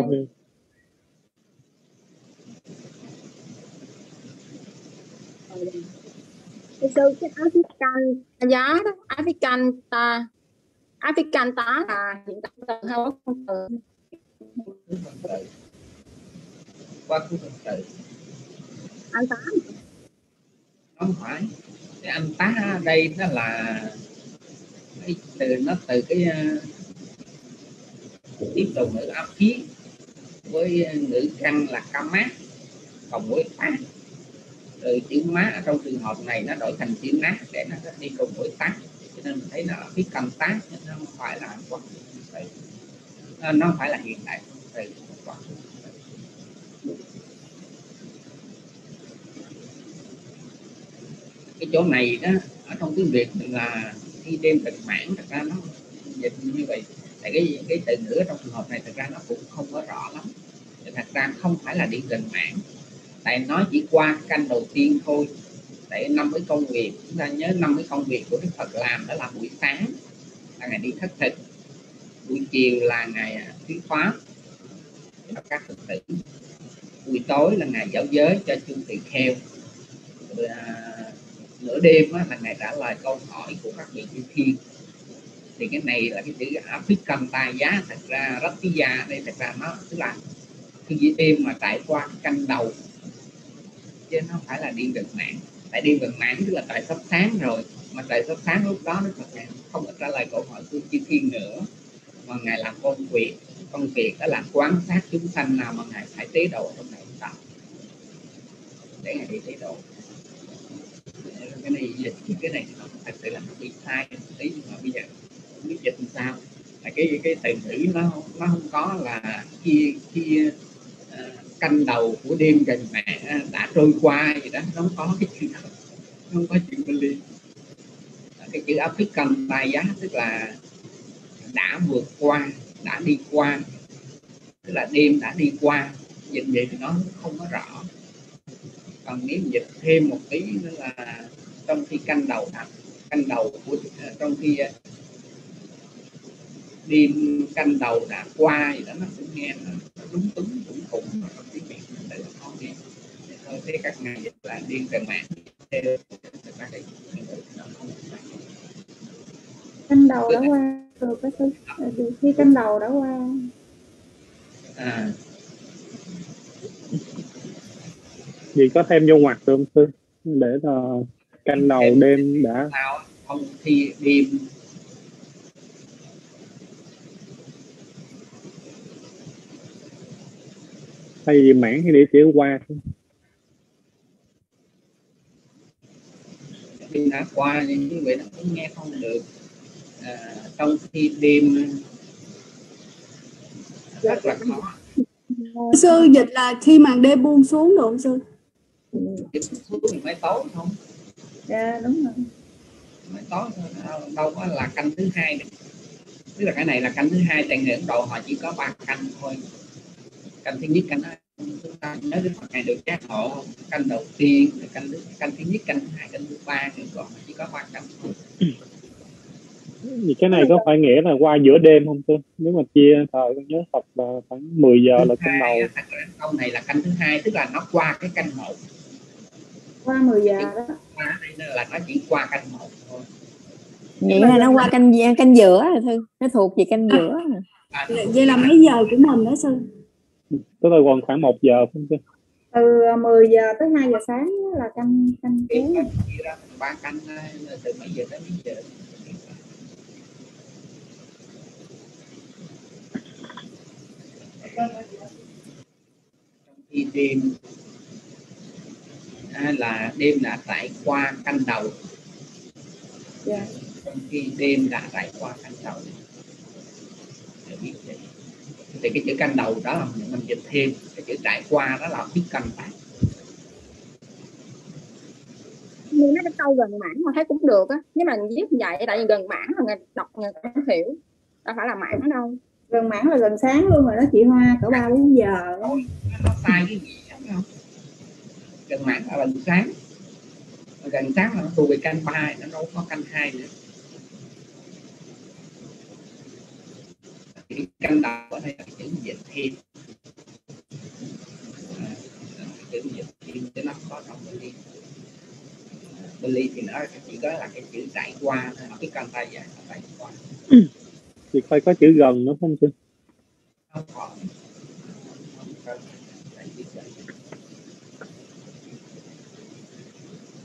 Thưa sư cái African giá đó African ta African tá là hiện tại từ hay quá con từ quá khứ phần từ anh tá. Không phải. Cái anh tá ở đây nó là cái từ nó từ cái uh, tiếp tục ngữ áp khí với ngữ căn là ca mát cộng với tá. Từ chữ má ở trong trường hợp này nó đổi thành chữ nát để nó đi cùng với tác cho nên mình thấy nó là cái cần tác nó không phải là quá à, nó không phải là hiện đại cái chỗ này đó, ở trong tiếng việt là khi đêm tịch mãn thật ra nó dịch như vậy. Tại cái cái từ ngữ trong trường hợp này thật ra nó cũng không có rõ lắm. Thật ra không phải là đi gần mãn tại nó chỉ qua canh đầu tiên thôi tại năm cái công việc. Chúng ta nhớ năm cái công việc của đức phật làm đó là buổi sáng là ngày đi thất thực buổi chiều là ngày à, thuyết pháp. Cho các phật tử buổi tối là ngày giáo giới cho chung tỳ kheo. À, nửa đêm là ngày trả lời câu hỏi của các vị chư thiên. Thì cái này là cái chữ African tài giá thật ra rất tí già đây thật ra nó tức là khi đêm mà trải qua canh đầu chứ nó không phải là điên gần mạng tại đi gần mãn tức là tại sắp sáng rồi. Mà tại sắp sáng lúc đó nó Phật không có trả lời câu hỏi của chư thiên nữa. Mà ngài làm công việc công việc đó là quan sát chúng sanh nào mà ngài phải tế độ trong ngày tạo để ngài đi tế độ. Cái này dịch cái này nó thật sự là nó bị sai. Một tí nhưng mà bây giờ không biết dịch làm sao. Là cái cái từ ngữ nó nó không có là khi khi uh, ờ, canh đầu của đêm gần mẹ đã trôi qua gì đó, nó không có cái chữ đó không có bên ly cái chữ African tài giá tức là đã vượt qua, đã đi qua, tức là đêm đã đi qua, dịch vậy thì nó không có rõ. Còn nếu dịch thêm một tí nữa là trong khi canh đầu đã canh đầu của, trong khi đêm canh đầu đã qua gì đó nó cũng nghe nó, nó đúng túng cũng khủng mà trong tiếng việt mình tự khó nghe. Thôi thế các ngài dịch là điên về mạng canh đầu đã qua rồi có thứ khi canh đầu đã qua. À. Gì có thêm vô ngoặc được không sư để là canh đầu đêm đã. không thi đêm thay vì mãn thì để chữ qua đêm đã qua nhưng như vậy nó cũng nghe không được. À, trong khi đêm rất là khó. Sư dịch là khi màn đêm buông xuống được không sư? Dịch xuống thì mới tối không? Dạ đúng rồi. Mới tối thôi đâu có là canh thứ hai nữa. tức là cái này là canh thứ hai tại người ấn độ họ chỉ có ba canh thôi canh thứ nhất canh chúng ta nhớ đến Phật ngày được giác ngộ canh đầu tiên canh thứ canh thứ nhất canh thứ hai canh thứ ba thì còn chỉ có ba canh thôi thì cái này có phải nghĩa là qua giữa đêm không sư nếu mà chia thời con nhớ Phật là khoảng 10 giờ là canh đầu. Câu này là canh thứ hai tức là nó qua cái canh một. Qua 10 giờ đó. Là nó chỉ qua canh một thôi. Nghĩa là nó qua canh canh giữa rồi thư nó thuộc về canh giữa. À, vậy là mấy giờ của mình đó sư tức là còn khoảng 1 giờ không sư từ 10 giờ tới 2 giờ sáng là canh canh ra ba canh từ mấy giờ tới mấy giờ? Trong khi đêm à, là đêm là trải qua canh đầu. Dạ. Trong khi đêm là trải qua canh đầu. Để biết thì cái chữ canh đầu đó là mình dịch thêm. Cái chữ trải qua đó là biết canh phải nhưng nó câu gần mãn mà thấy cũng được á. Nếu mà viết vậy tại vì gần mãn là người đọc người ta không hiểu đâu phải là mãn đâu. Gần mãn là gần sáng luôn rồi đó chị Hoa cỡ ba bốn giờ. Thôi, nó sai cái gì không gần mãn là gần sáng. Mà gần sáng là nó thuộc về canh ba nó đâu có canh hai nữa cái canh đầu ở đây là chữ dịch à, chữ dịch thêm cho nó có trong Bali Bali thì nó chỉ có là cái chữ trải qua thôi cái canh tay là trải qua thì phải có chữ gần nữa không sư không còn vậy.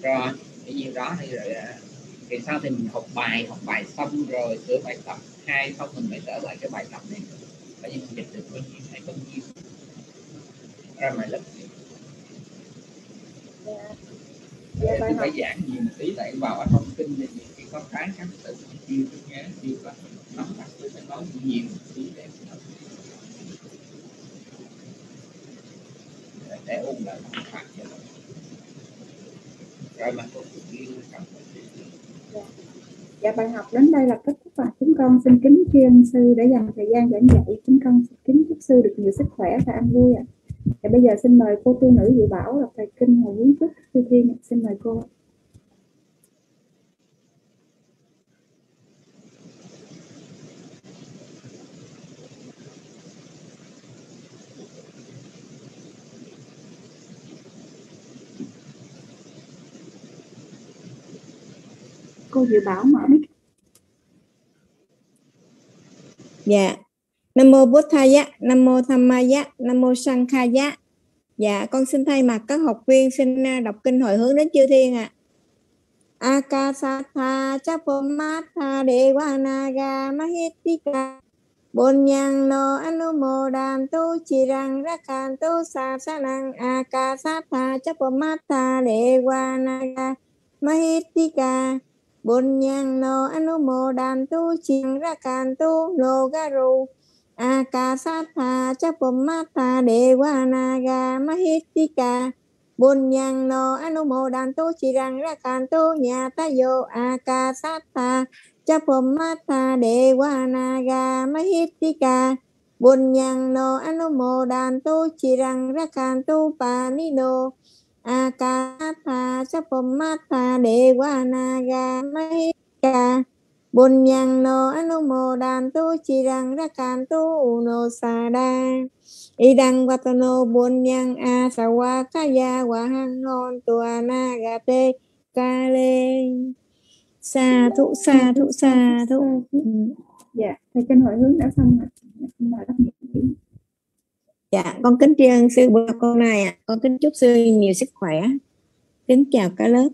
rồi cái gì đó thì rồi à, thì sau thì mình học bài học bài xong rồi sửa bài tập hai xong mình phải trở lại cái bài tập này. Bây giờ mình dịch được bao nhiêu hay bao nhiêu. Ra mày lớp. Thì bài học phải giảng nhiều một tí tại vào ở thông kinh thì nhiều khi có cái các tự chưa có nhớ chưa có nắm bắt tôi phải nói nhiều một tí để để, ôn lại không phải cho nó. Rồi mà tôi cũng ghi cầm dạ bài học đến đây là kết thúc và chúng con xin kính tri ân sư để dành thời gian giảng dạy. Chúng con xin kính chúc sư được nhiều sức khỏe và an vui ạ. Và bây giờ xin mời cô tu nữ dự bảo đọc bài kinh hồi hướng Phước sư thiên, xin mời cô. Cô dự bảo mở mic Dạ. Nam mô Bố Thaya, Nam mô Dhammaya, Nam mô Sankhaya. Dạ, con xin thay mặt các học viên xin à, đọc kinh hồi hướng đến chư thiên ạ. À. Akasatha Chapomatha Devanaga Mahitika Bunyang no anumodam tu chirang rakan tu sasanang Akasatha Chapomatha Devanaga Mahitika Bunyang no đàn tu chirang rakan tu, no garu Akasatha Chapomatha Devanaga Mahitika Bunyang no đàn tu chirang rakan tu nyatayo Akasatha Chapomatha Devanaga Mahitika Bunyang no đàn tu chirang rakan tu panino Akasatha Chapomatha Devanaga Mahitika Bunyang no anumodan tu chirang rakan tu no sada Idang watano bunyang asawa kaya wahang hon tuanagate kale. Sa thụ sa thụ sa thụ dạ thầy kinh hội hướng đã xong rồi. Dạ, con kính tri ân sư ba con này ạ. Con kính chúc sư nhiều sức khỏe. Kính chào cả lớp.